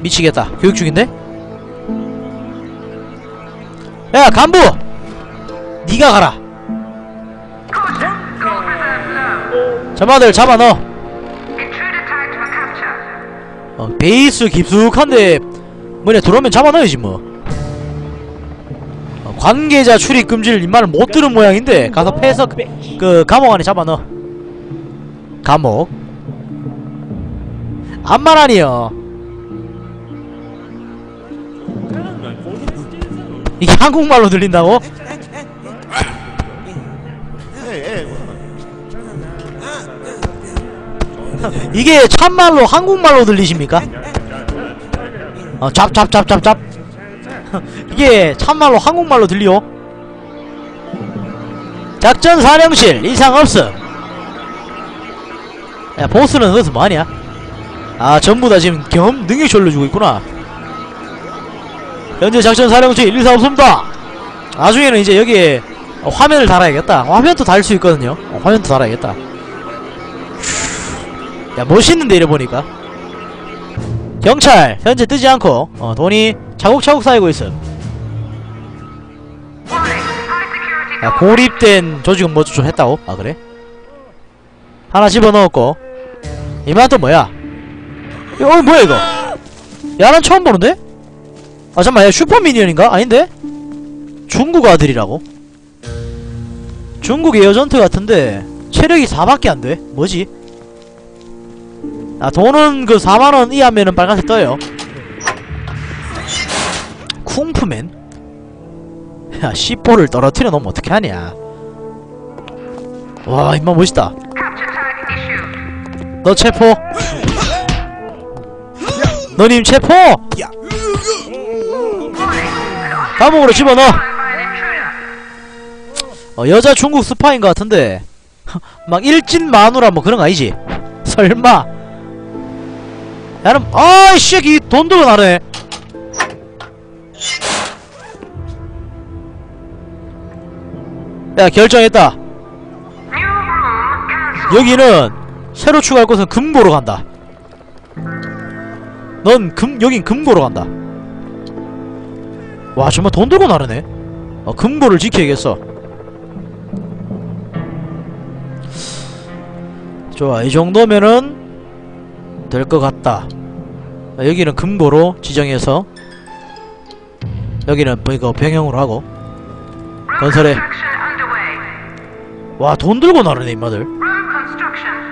미치겠다 교육 중인데? 야 간부! 니가 가라 tagged for capture. 어, 베이스 깊숙한데 뭐냐 들어오면 잡아 넣어야지 뭐 어, 관계자 출입 금지를 이 말을 못 들은 모양인데 가서 패서 그, 그 감옥 안에 잡아 넣어 감옥 암만 아니요 이게 한국말로 들린다고? 이게 참말로 한국말로 들리십니까? 어, 잡, 잡, 잡, 잡, 잡. 이게 참말로 한국말로 들리요? 작전 사령실 이상 없음. 야, 보스는 어디서 뭐하냐? 아, 전부 다 지금 경험 능력치 올려주고 있구나. 현재 작전 사령실 일사 없습니다. 나중에는 이제 여기에 어, 화면을 달아야겠다. 화면도 달 수 있거든요. 어, 화면도 달아야겠다. 야 멋있는데 이래 보니까 경찰 현재 뜨지 않고 어, 돈이 차곡차곡 쌓이고 security 야. 고립된 조직은 뭐 좀 했다고? 아 그래? 하나 집어넣었고 이만 또 뭐야 어 뭐야 이거 야난 처음 보는데? 아 잠깐만 야 슈퍼미니언인가? 아닌데? 중국 아들이라고? 중국 에어전트 같은데 체력이 4밖에 안돼 뭐지? 아 돈은 그 4만원 이하면은 빨간색 떠요 쿵푸맨? 야 C4를 떨어뜨려 놓으면 어떻게 하냐 와 임마 멋있다. 너 체포 너님 체포! 감옥으로 집어넣어. 어, 여자 중국 스파인 것 같은데. 막 일진 마누라 뭐 그런 거 아니지? 설마. 야는 아이 새끼 돈 들고 나네. 야 결정했다. 여기는 새로 추가할 곳은 금고로 간다 넌 금 여긴 금고로 간다. 와 정말 돈 들고 나르네. 어, 금고를 지켜야겠어. 좋아 이 정도면은 될 것 같다. 아, 여기는 금고로 지정해서 여기는 뭐 이거 병영으로 하고. 건설해. 와 돈 들고 나르네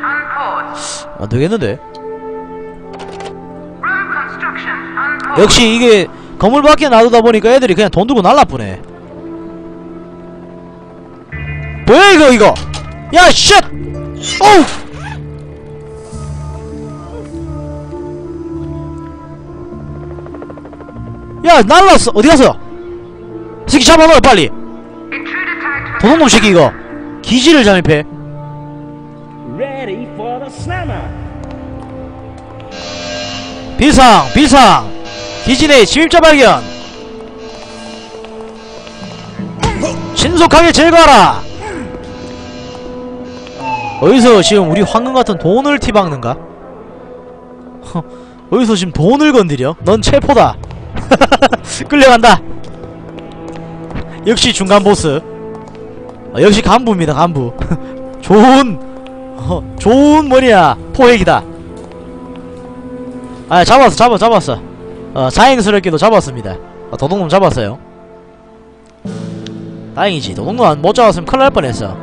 unpaused. 안 되겠는데 역시 이게 건물 밖에 놔두다 보니까 애들이 그냥 돈 들고 날라쁘네. 뭐야 이거 이거? 야 shit! 어우! 야 날랐어. 어디 갔어 이 새끼 잡아넣어 빨리. 도둑놈 새끼 이거. 기지를 잠입해. 비상 비상 내 침입자 발견. 신속하게 제거하라. 어디서 지금 우리 황금 같은 돈을 티박는가? 허, 어디서 지금 돈을 건드려? 넌 체포다. 끌려간다. 역시 중간 보스. 어, 역시 간부입니다 간부. 좋은 어, 좋은 뭐냐 포획이다. 아 잡았어 잡았어 잡았어 어 다행스럽게도 잡았습니다. 어, 도둑놈 잡았어요. 다행이지. 도둑놈 안- 못 잡았으면 큰일 날 뻔했어.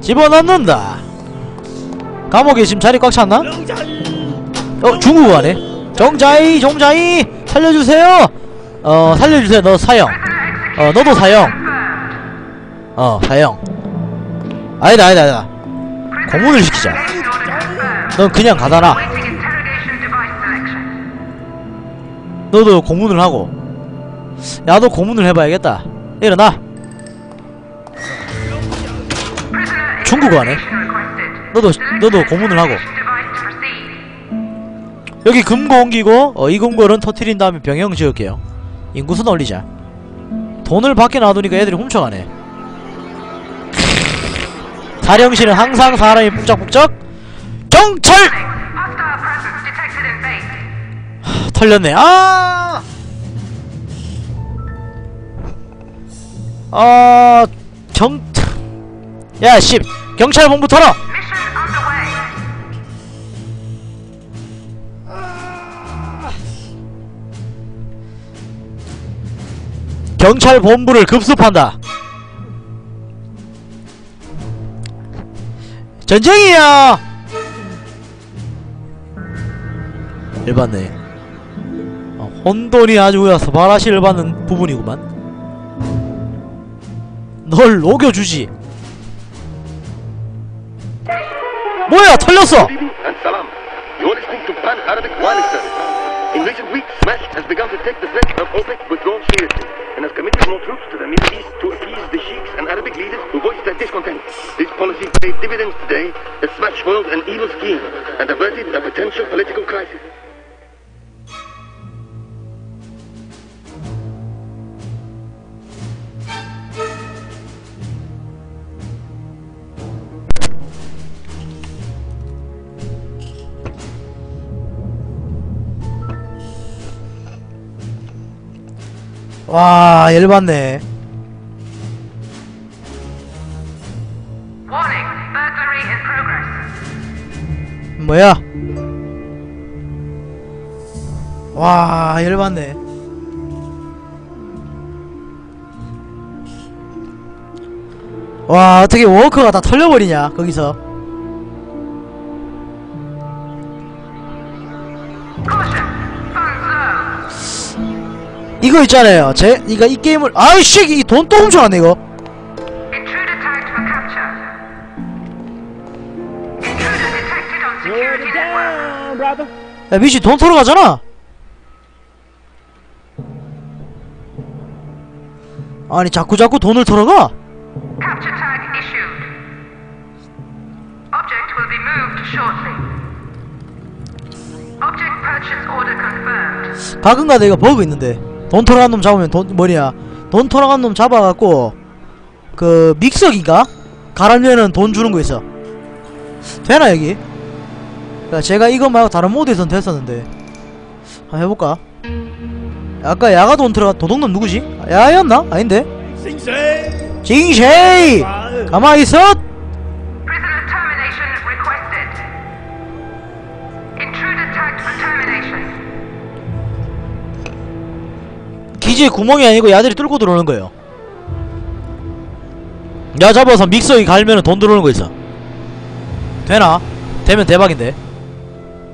집어넣는다. 감옥에 지금 자리 꽉 찼나? 어 중국어 하네. 정자이 정자이 살려주세요. 어 살려주세요. 너 사형. 어 너도 사형. 어 사형. 아니다 아니다 아니다 고문을 시키자. 넌 그냥 가다라. 너도 고문을 하고 야도 고문을 해봐야겠다 일어나 중국어 하네. 너도 너도 고문을 하고. 여기 금고 옮기고 어, 이 금고는 터트린 다음에 병영 지을게요 인구수 올리자 돈을 밖에 놔두니까 애들이 훔쳐가네 사령실은 항상 사람이 북적북적 경찰. 털렸네 아 아, 경, 야, 씨, 경찰 본부 털어! 경찰 본부를 급습한다. 전쟁이야! 열받네. 어, 혼돈이 아주 그냥 스바라시를 받는 부분이구만. 널 녹여주지. 뭐야, 털렸어! In recent weeks, Smash has begun to take the threat of OPEC withdrawal seriously and has committed more troops to the Middle East to appease the sheiks and Arabic leaders who voiced their discontent. This policy paid dividends today as Smash foiled an evil scheme and averted a potential political crisis. 와, 열받네. 뭐야? 와, 열받네. 와, 어떻게 워커가 다 털려버리냐, 거기서. 이거 있잖아요. 제, 이거 이 게임을, 아이씨, 이 돈 또 훔쳐갔네, 이거. 야, 미치 돈 털어 가잖아. 아니, 자꾸 자꾸 돈을 털어가? 가끔가다 이거 버그 있는데 돈 털어간 놈 잡으면 돈 뭐냐 돈 털어간 놈 잡아갖고 그 믹서기인가 갈아면은 돈 주는 거 있어 되나 여기 야, 제가 이거 말고 다른 모드에선 됐었는데 한번 해볼까? 아까 야가 돈 들어가 도둑놈 누구지? 야였나? 아닌데? 징쉐이! 아, 가만히 있어! 기지에 구멍이 아니고 야들이 뚫고 들어오는 거예요 야 잡아서 믹서기 갈면은 돈 들어오는 거 있어 되나? 되면 대박인데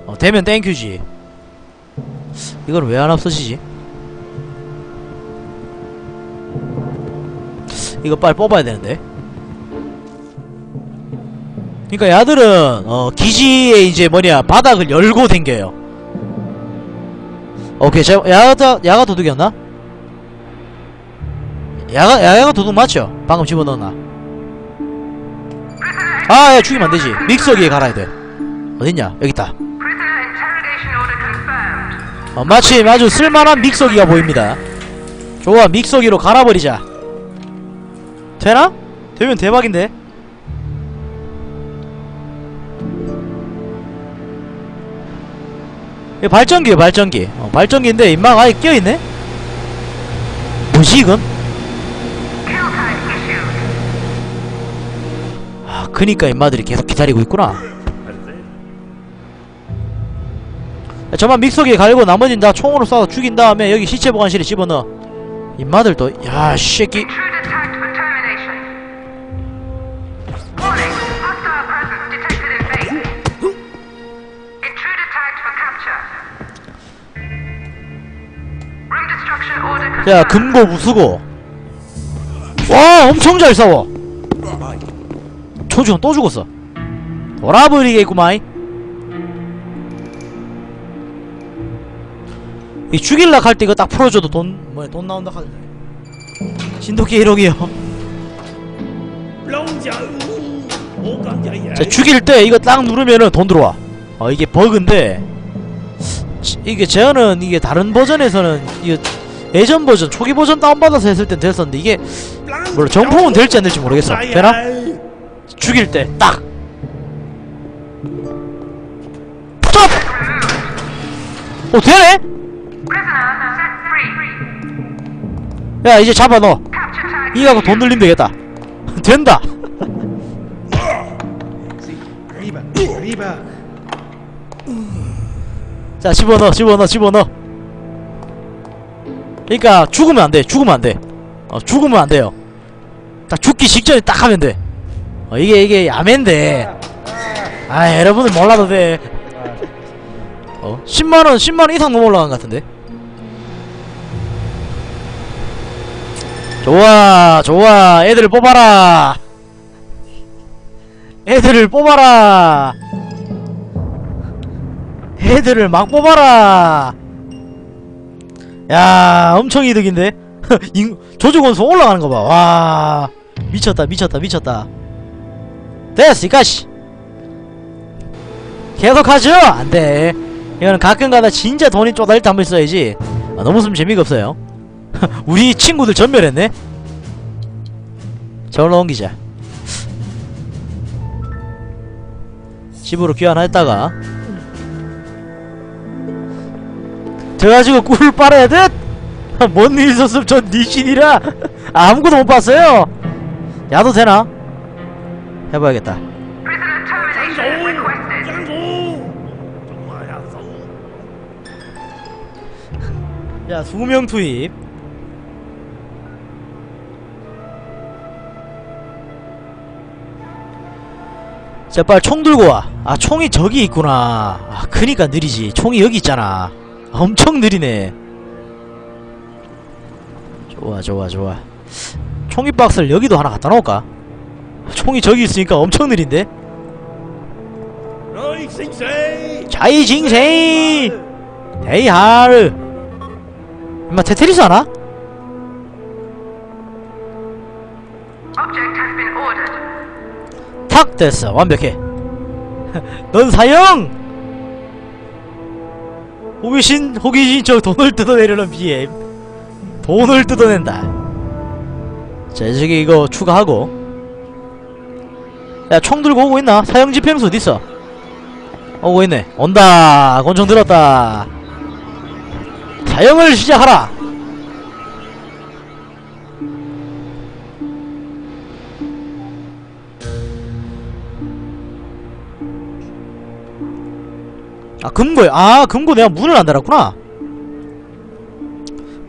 어 되면 땡큐지 이걸 왜안 없어지지? 이거 빨리 뽑아야 되는데 그니까 야들은 어 기지에 이제 뭐냐 바닥을 열고 댕겨요 오케이 제가 야가 야가 도둑이었나? 야가 야가 도둑 맞죠? 방금 집어넣었나? 아, 야 죽이면 안 되지. 믹서기에 갈아야 돼. 어딨냐? 여기 있다. 어, 마침 아주 쓸만한 믹서기가 보입니다. 좋아, 믹서기로 갈아버리자. 되나? 되면 대박인데. 이 발전기에 발전기. 어, 발전기인데 임마가 아예 끼어있네? 뭐지 이건? 그니까 임마들이 계속 기다리고 있구나. 야, 저만 믹서기에 갈고 나머지는 다 총으로 쏴서 죽인 다음에 여기 시체 보관실에 집어넣어. 임마들도 야 새끼. 자 금고 부수고 와 엄청 잘 싸워 소준 또 죽었어. 돌아버리겠구마이. 이 죽일라 할때 이거 딱 풀어줘도 돈 뭐야 돈 나온다 카던데 신도끼 1억이요. 자 죽일 때 이거 딱 누르면은 돈 들어와. 어 이게 버그인데. 이게 제어는 이게 다른 버전에서는 이거 예전 버전 초기 버전 다운받아서 했을 땐 됐었는데 이게 물론 정품은 될지 안 될지 모르겠어. 되나? 죽일 때 딱! 톱! 오 되네? 야 이제 잡아 넣어 Capture tag. 이 갖고 돈 늘리면 되겠다 된다 자 집어넣어 집어넣어 집어넣어 그니까 죽으면 안돼 죽으면 안돼 어 죽으면 안돼요 딱 죽기 직전에 딱 하면 돼 어, 이게 이게 야맨데. 아 여러분들 몰라도 돼. 어? 10만원 10만원 이상 넘어 올라간 것 같은데? 좋아 좋아. 애들을 뽑아라. 애들을 뽑아라. 애들을 막 뽑아라. 야 엄청 이득인데? 인- 조직원수 올라가는 거봐. 와 미쳤다 미쳤다 미쳤다 됐어 이까씨 계속하죠? 안돼. 이거는 가끔가다 진짜 돈이 쪼달릴 때 한 번 써야지. 아, 너무 쓰면 재미가 없어요. 우리 친구들 전멸했네. 저걸로 옮기자. 집으로 귀환했다가. 돼가지고 꿀을 빨아야 돼? 뭔일 있었으면 전 니신이라. 아무것도 못 봤어요. 야도 되나? 해봐야겠다. 야, 수명 투입. 자, 빨리 총 들고 와. 아, 총이 저기 있구나. 아, 그니까 느리지. 총이 여기 있잖아. 엄청 느리네. 좋아, 좋아, 좋아. 총이 박스를 여기도 하나 갖다 놓을까? 총이 저기 있으니까 엄청 느린데? 자이징세이! 데이하르! 임마 테트리스 하나? 탁! 됐어. 완벽해. 넌 사형! 호기신, 호기신 저 돈을 뜯어내려는 비엠 돈을 뜯어낸다. 자, 저기 이거 추가하고. 야 총 들고 오고 있나? 사형 집행소 어딨어? 오고 있네. 온다. 권총 들었다. 사용을 시작하라. 아 금고에 아 금고 내가 문을 안 달았구나.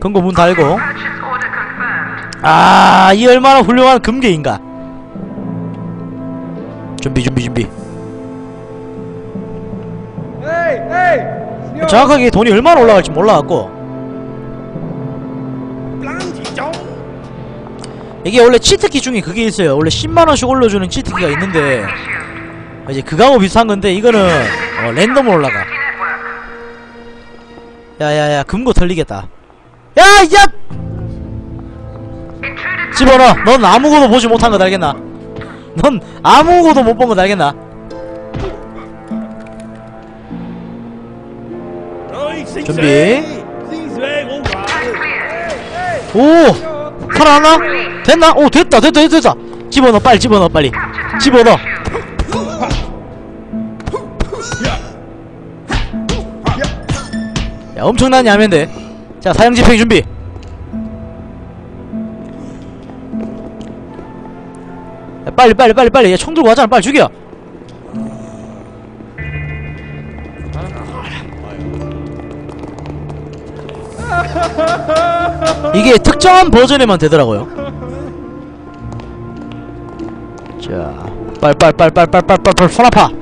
금고 문 달고. 아, 이 얼마나 훌륭한 금괴인가. 준비, 준비, 준비. 정확하게 돈이 얼마나 올라갈지 몰라갖고. 이게 원래 치트키 중에 그게 있어요. 원래 10만원씩 올려주는 치트키가 있는데, 이제 그거하고 비슷한 건데, 이거는, 어, 랜덤으로 올라가. Network. 야, 야, 야, 금고 털리겠다. 야, 야! Intruder 집어넣어. 넌 아무것도 보지 못한 거 알겠나? 넌 아무것도 못 본 거 알겠나? Clear. 오! 살아났나? 됐나? 오 됐다 됐다 됐다 집어넣어 빨리 집어넣어 빨리 집어넣어 야 엄청난 야매인데 자 사형 집행 준비 빨리 빨리 빨리 빨리 야총 들고 왔잖아 빨리 죽여 이게 특정한 버전에만 되더라고요 자 빨빨빨빨빨빨빨빨 손 아파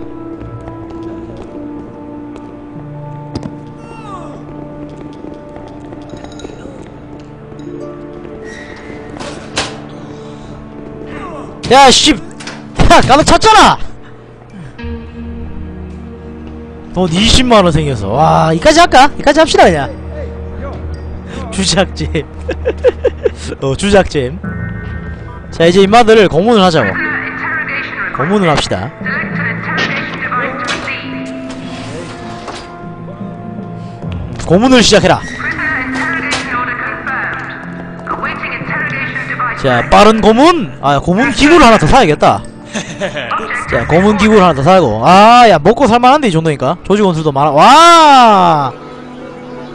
야, 씨! 야, 가득 찼잖아! 돈 20만원 생겨서. 와, 이까지 할까? 이까지 합시다, 그냥. 주작잼. 어, 주작잼. 자, 이제 인마들을 고문을 하자고. 고문을 합시다. 고문을 시작해라. 자, 빠른 고문! 아, 고문 기구를 하나 더 사야겠다. 자, 고문 기구를 하나 더 사고. 아, 야, 먹고 살만한데, 이 정도니까. 조직원 수도 많아. 와!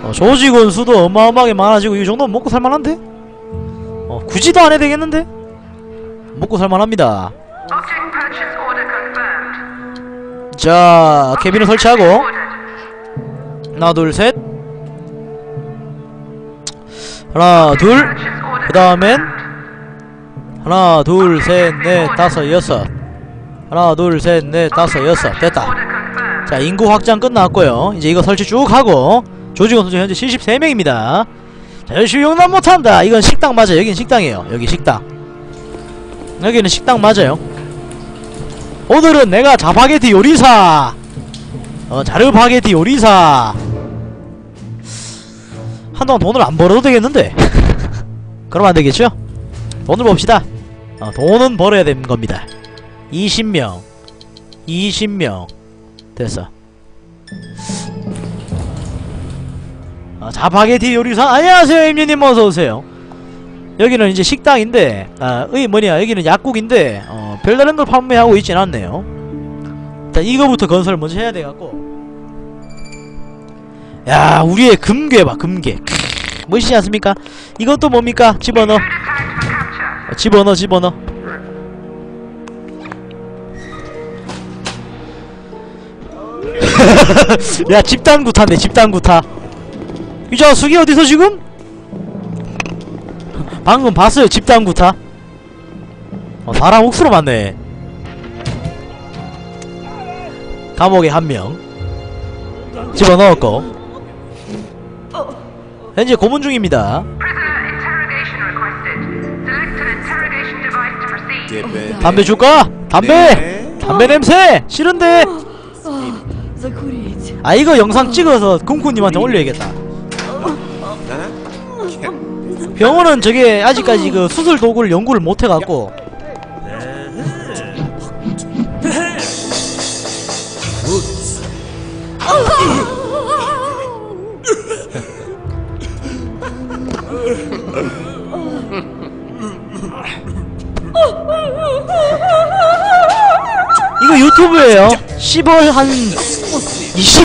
어, 조직원 수도 어마어마하게 많아지고, 이 정도면 먹고 살만한데? 어, 굳이도 안 해도 되겠는데? 먹고 살만합니다. 자, 캐비넷 설치하고. 하나, 둘, 셋. 하나, 둘. 그 다음엔. 하나, 둘, 셋, 넷, 다섯, 여섯. 하나, 둘, 셋, 넷, 다섯, 여섯. 됐다. 자 인구 확장 끝났고요. 이제 이거 설치 쭉 하고 조직원 수준 현재 73명입니다. 자 열심히 용납 못한다. 이건 식당 맞아 여긴 식당이에요. 여기 식당. 여기는 식당 맞아요. 오늘은 내가 자파게티 요리사. 어 자르바게티 요리사. 한동안 돈을 안 벌어도 되겠는데? 그럼 안 되겠죠? 돈을 봅시다 어, 돈은 벌어야 되는 겁니다 20명 20명 됐어. 아, 자파게티 요리사 안녕하세요 임유님 어서 오세요. 여기는 이제 식당인데 아, 의 뭐냐 여기는 약국인데 어, 별다른 걸 판매하고 있진 않네요. 자 이거부터 건설 먼저 해야 돼갖고. 야 우리의 금괴 봐 금괴. 크, 멋있지 않습니까? 이것도 뭡니까? 집어넣어. 집어넣어 집어넣어. 야 집단 구타네 집단 구타. 이 자식이 어디서 지금? 방금 봤어요 집단 구타. 어, 사람 옥수로 맞네. 감옥에 한명. 집어넣었고. 현재 고문 중입니다 to proceed. 담배 줄까? 담배! 담배 냄새! 싫은데! Закурить. 아 이거 영상 찍어서 쿵쿵님한테 올려야겠다 병원은 저게 아직까지 그 수술 도구를 연구를 못 해갖고 이거 유튜브에요. 10월 한 이씨